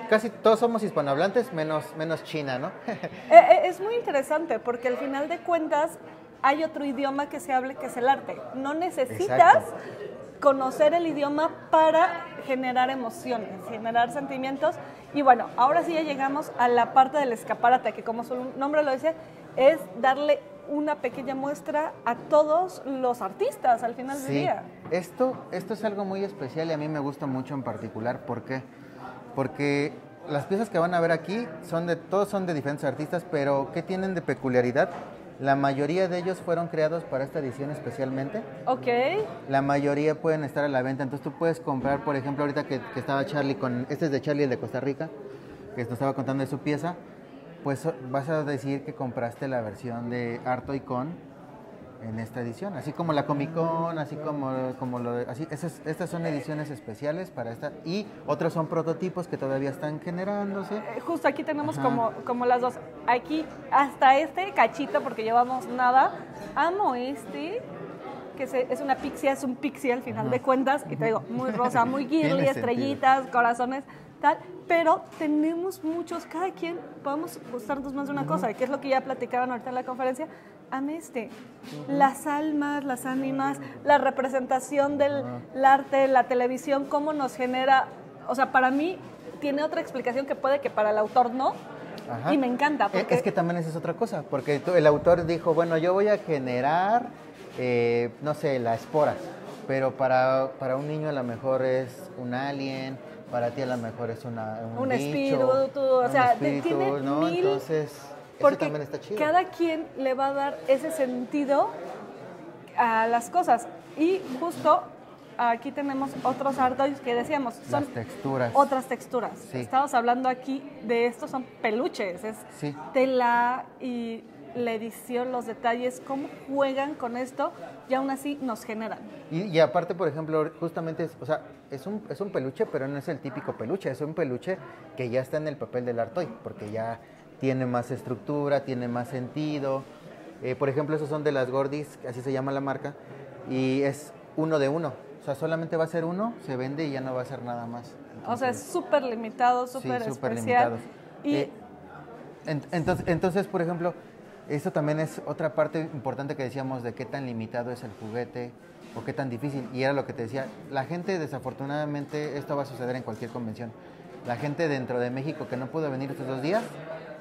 casi todos somos hispanohablantes, menos, menos China, ¿no? Eh, eh, es muy interesante porque al final de cuentas hay otro idioma que se hable que es el arte. No necesitas Exacto. conocer el idioma para generar emociones, generar sentimientos. Y bueno, ahora sí ya llegamos a la parte del escaparate, que como su nombre lo dice, es darle una pequeña muestra a todos los artistas al final del Sí, día. esto, esto es algo muy especial y a mí me gusta mucho en particular. ¿Por qué? Porque las piezas que van a ver aquí son de, todos son de diferentes artistas, pero ¿qué tienen de peculiaridad? La mayoría de ellos fueron creados para esta edición especialmente. Ok. La mayoría pueden estar a la venta, entonces tú puedes comprar, por ejemplo, ahorita que, que estaba Charlie con, este es de Charlie, el de Costa Rica, que nos estaba contando de su pieza, pues vas a decir que compraste la versión de Arto y Con en esta edición, así como la Comic Con, así como, como lo de, así, esas- estas son ediciones especiales para esta, y otros son prototipos que todavía están generándose. Eh, Justo aquí tenemos Ajá. como, como las dos. Aquí hasta este cachito, porque llevamos nada. Amo este, que se- es una pixie, es un pixie al final de cuentas. Y te digo, muy rosa, muy sentido. estrellitas, corazones, tal. Pero tenemos muchos, cada quien podemos gustarnos más de una cosa, que es lo que ya platicaban ahorita en la conferencia. Ame este. Las almas, las ánimas, la representación del el arte, la televisión, cómo nos genera. O sea, para mí tiene otra explicación que puede que para el autor no. Ajá. Y me encanta. Porque Es que también esa es otra cosa, porque el autor dijo, bueno, yo voy a generar, eh, no sé, la espora, pero para, para un niño a lo mejor es un alien, para ti a lo mejor es una, un, Un bicho, espíritu, o un sea, espíritu, tiene ¿no? mil- Entonces, eso porque también está chido. cada quien le va a dar ese sentido a las cosas. Y justo aquí tenemos otros artois que decíamos, son Las texturas. otras texturas. Sí. Estamos hablando aquí de estos son peluches, es Sí. tela y la edición, los detalles, cómo juegan con esto y aún así nos generan. Y, y aparte, por ejemplo, justamente, es, o sea, es un, es un peluche, pero no es el típico peluche, es un peluche que ya está en el papel del Artoy, porque ya tiene más estructura, tiene más sentido. Eh, por ejemplo, esos son de las Gordis, así se llama la marca, y es uno de uno. O sea, solamente va a ser uno, se vende y ya no va a ser nada más. o sea, es súper limitado, súper Sí, especial. limitados. Y Eh, en- entonces, entonces, por ejemplo, eso también es otra parte importante que decíamos de qué tan limitado es el juguete o qué tan difícil. Y era lo que te decía, la gente desafortunadamente, esto va a suceder en cualquier convención, la gente dentro de México que no pudo venir estos dos días,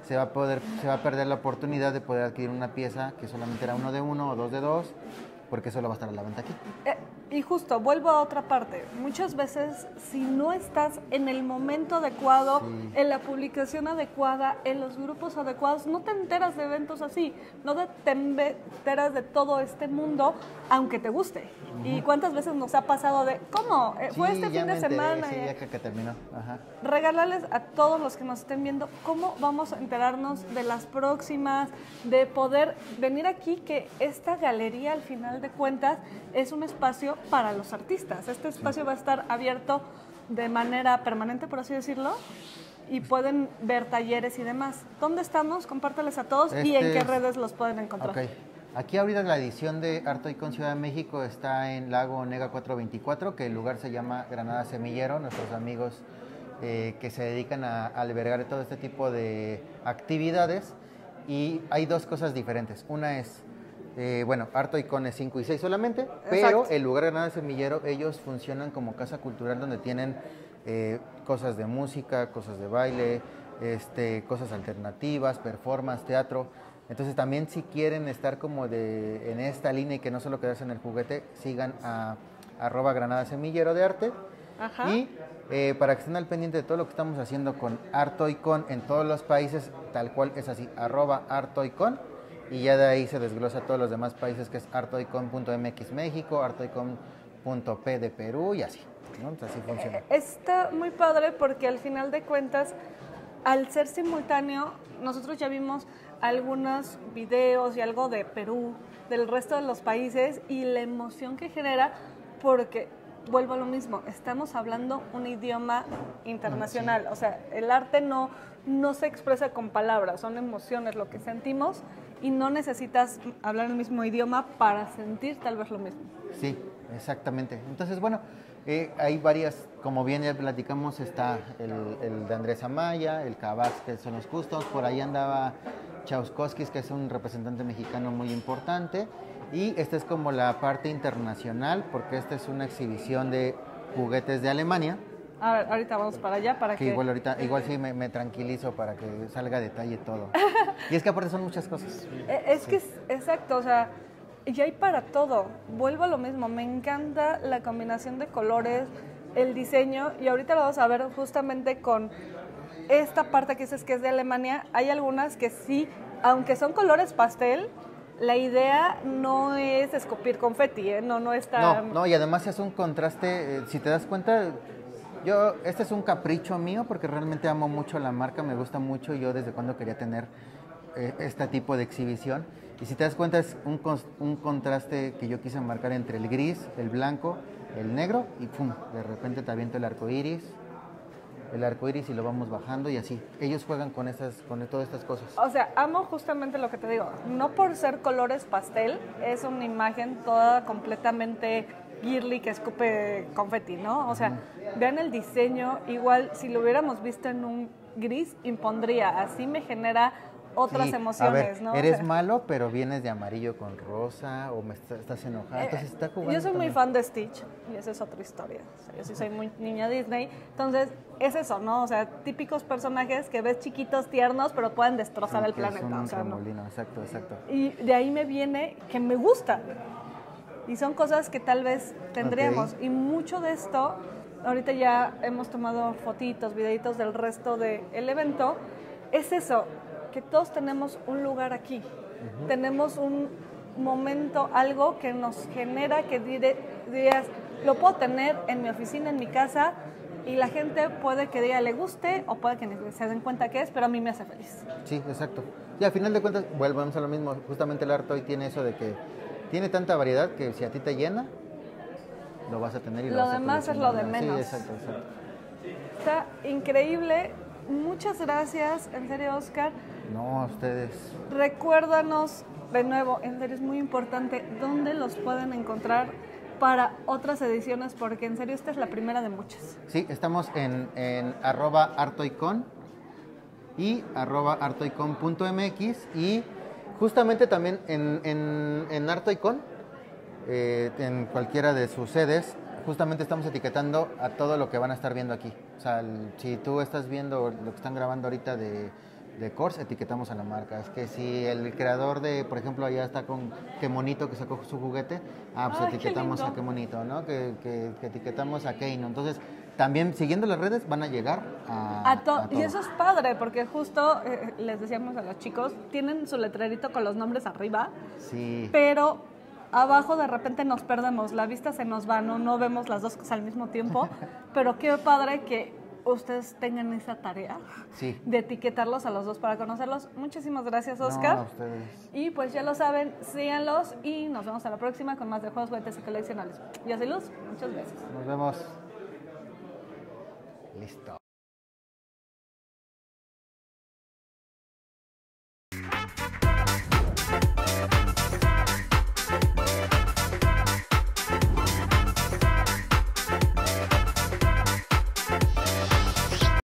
se va a, poder, se va a perder la oportunidad de poder adquirir una pieza que solamente era uno de uno o dos de dos, porque solo va a estar a la venta aquí. Eh, y justo, vuelvo a otra parte. Muchas veces, si no estás en el momento adecuado, Sí. en la publicación adecuada, en los grupos adecuados, no te enteras de eventos así, no te te enteras de todo este mundo, aunque te guste. ¿Y cuántas veces nos ha pasado de, ¿cómo? Eh, Fue este ya fin me de enteré, semana. sí, ya que, que terminó. Ajá. regalarles a todos los que nos estén viendo cómo vamos a enterarnos de las próximas, de poder venir aquí, que esta galería al final de cuentas es un espacio para los artistas. Este espacio va a estar abierto de manera permanente, por así decirlo, y pueden ver talleres y demás. ¿Dónde estamos? Compárteles a todos y en Este qué es- redes los pueden encontrar. Ok. Aquí ahorita la edición de Arte y con Ciudad de México está en Lago Onega 424, que el lugar se llama Granada Semillero, nuestros amigos eh, que se dedican a, a albergar todo este tipo de actividades. Y hay dos cosas diferentes. Una es, eh, bueno, Arto Icon es 5 y 6 solamente, pero el lugar Granada Semillero, ellos funcionan como casa cultural donde tienen eh, cosas de música, cosas de baile, este, cosas alternativas, performance, teatro. Entonces también si quieren estar como de, en esta línea y que no solo quedarse en el juguete, sigan a arroba Granada Semillero de Arte. Ajá. Y eh, para que estén al pendiente de todo lo que estamos haciendo con Artoicon en todos los países, tal cual es así, arroba Artoicon. Y ya de ahí se desglosa a todos los demás países, que es artoicon.mx México, artoicon.p de Perú y así. ¿no? Entonces, así funciona. Está muy padre porque al final de cuentas, al ser simultáneo, nosotros ya vimos algunos videos y algo de Perú, del resto de los países y la emoción que genera porque vuelvo a lo mismo, estamos hablando un idioma internacional, o sea, el arte no no se expresa con palabras, son emociones lo que sentimos y no necesitas hablar el mismo idioma para sentir tal vez lo mismo. Sí, exactamente. Entonces, bueno, eh, hay varias, como bien ya platicamos, está el, de Andrés Amaya, el Cabax, que son los customs, por ahí andaba Chauskowskis, que es un representante mexicano muy importante, y esta es como la parte internacional, porque esta es una exhibición de juguetes de Alemania, A ver, ahorita vamos para allá para que que igual ahorita, igual sí me, me tranquilizo para que salga a detalle todo. Y es que aparte son muchas cosas. Eh, Es que es exacto, o sea, y hay para todo. Vuelvo a lo mismo, me encanta la combinación de colores, el diseño, y ahorita lo vamos a ver justamente con esta parte que dices que es de Alemania. Hay algunas que sí, aunque son colores pastel, la idea no es escupir confeti, ¿eh? no, no está... No, no, y además es un contraste, eh, si te das cuenta, yo, este es un capricho mío porque realmente amo mucho la marca, me gusta mucho, yo desde cuando quería tener eh, este tipo de exhibición. Y si te das cuenta es un, un contraste que yo quise marcar entre el gris, el blanco, el negro y pum, de repente te aviento el arco iris, el arco iris y lo vamos bajando y así. Ellos juegan con, estas, con todas estas cosas. O sea, amo justamente lo que te digo. No por ser colores pastel, es una imagen toda completamente girly que escupe confeti, ¿no? O sea, vean el diseño. Igual, si lo hubiéramos visto en un gris, impondría. Así me genera otras Sí, emociones, a ver, ¿no? O Eres sea, malo, pero vienes de amarillo con rosa o me está- estás enojada. Entonces está jugando. Eh, Yo soy muy también. fan de Stitch y esa es otra historia. O sea, yo sí soy muy niña Disney. Entonces, es eso, ¿no? O sea, típicos personajes que ves chiquitos, tiernos, pero pueden destrozar Sí, el planeta. un o sea, ¿no? exacto, exacto. Y de ahí me viene que me gusta. Y son cosas que tal vez tendríamos. Ok. Y mucho de esto, ahorita ya hemos tomado fotitos, videitos del resto del evento, es eso, que todos tenemos un lugar aquí. Tenemos un momento, algo que nos genera que dire- dirías, lo puedo tener en mi oficina, en mi casa, y la gente puede que diga le guste o puede que se den cuenta que es, pero a mí me hace feliz. Sí, exacto. Y al final de cuentas, volvemos a lo mismo. Justamente el arte hoy tiene eso de que tiene tanta variedad que si a ti te llena, lo vas a tener y lo, Lo vas a demás es lo de menos. Sí, exacto, exacto. Está increíble. Muchas gracias, en serio, Oscar. No, a ustedes. Recuérdanos de nuevo, en serio es muy importante, dónde los pueden encontrar para otras ediciones, porque en serio esta es la primera de muchas. Sí, estamos en, en arroba artoicon y arroba artoicon.mx y justamente también en, en, en Artoicon, eh, en cualquiera de sus sedes, justamente estamos etiquetando a todo lo que van a estar viendo aquí. O sea, el- si tú estás viendo lo que están grabando ahorita de, de Kors, etiquetamos a la marca. Es que si el creador de, por ejemplo, allá está con qué monito que sacó su juguete, ah, pues Ay, etiquetamos a qué monito, ¿no? Que, que- que etiquetamos a Keino. Entonces, también siguiendo las redes van a llegar a, A to- a y todo. eso es padre, porque justo eh, les decíamos a los chicos, tienen su letrerito con los nombres arriba, Sí. pero abajo de repente nos perdemos, la vista se nos va, no, no vemos las dos cosas al mismo tiempo, pero qué padre que ustedes tengan esa tarea Sí. de etiquetarlos a los dos para conocerlos. Muchísimas gracias, No, Oscar. a ustedes. y pues ya lo saben, síganlos y nos vemos a la próxima con más de juegos, juguetes y coleccionables. Yo soy Luz, muchas gracias. Nos vemos. Listo.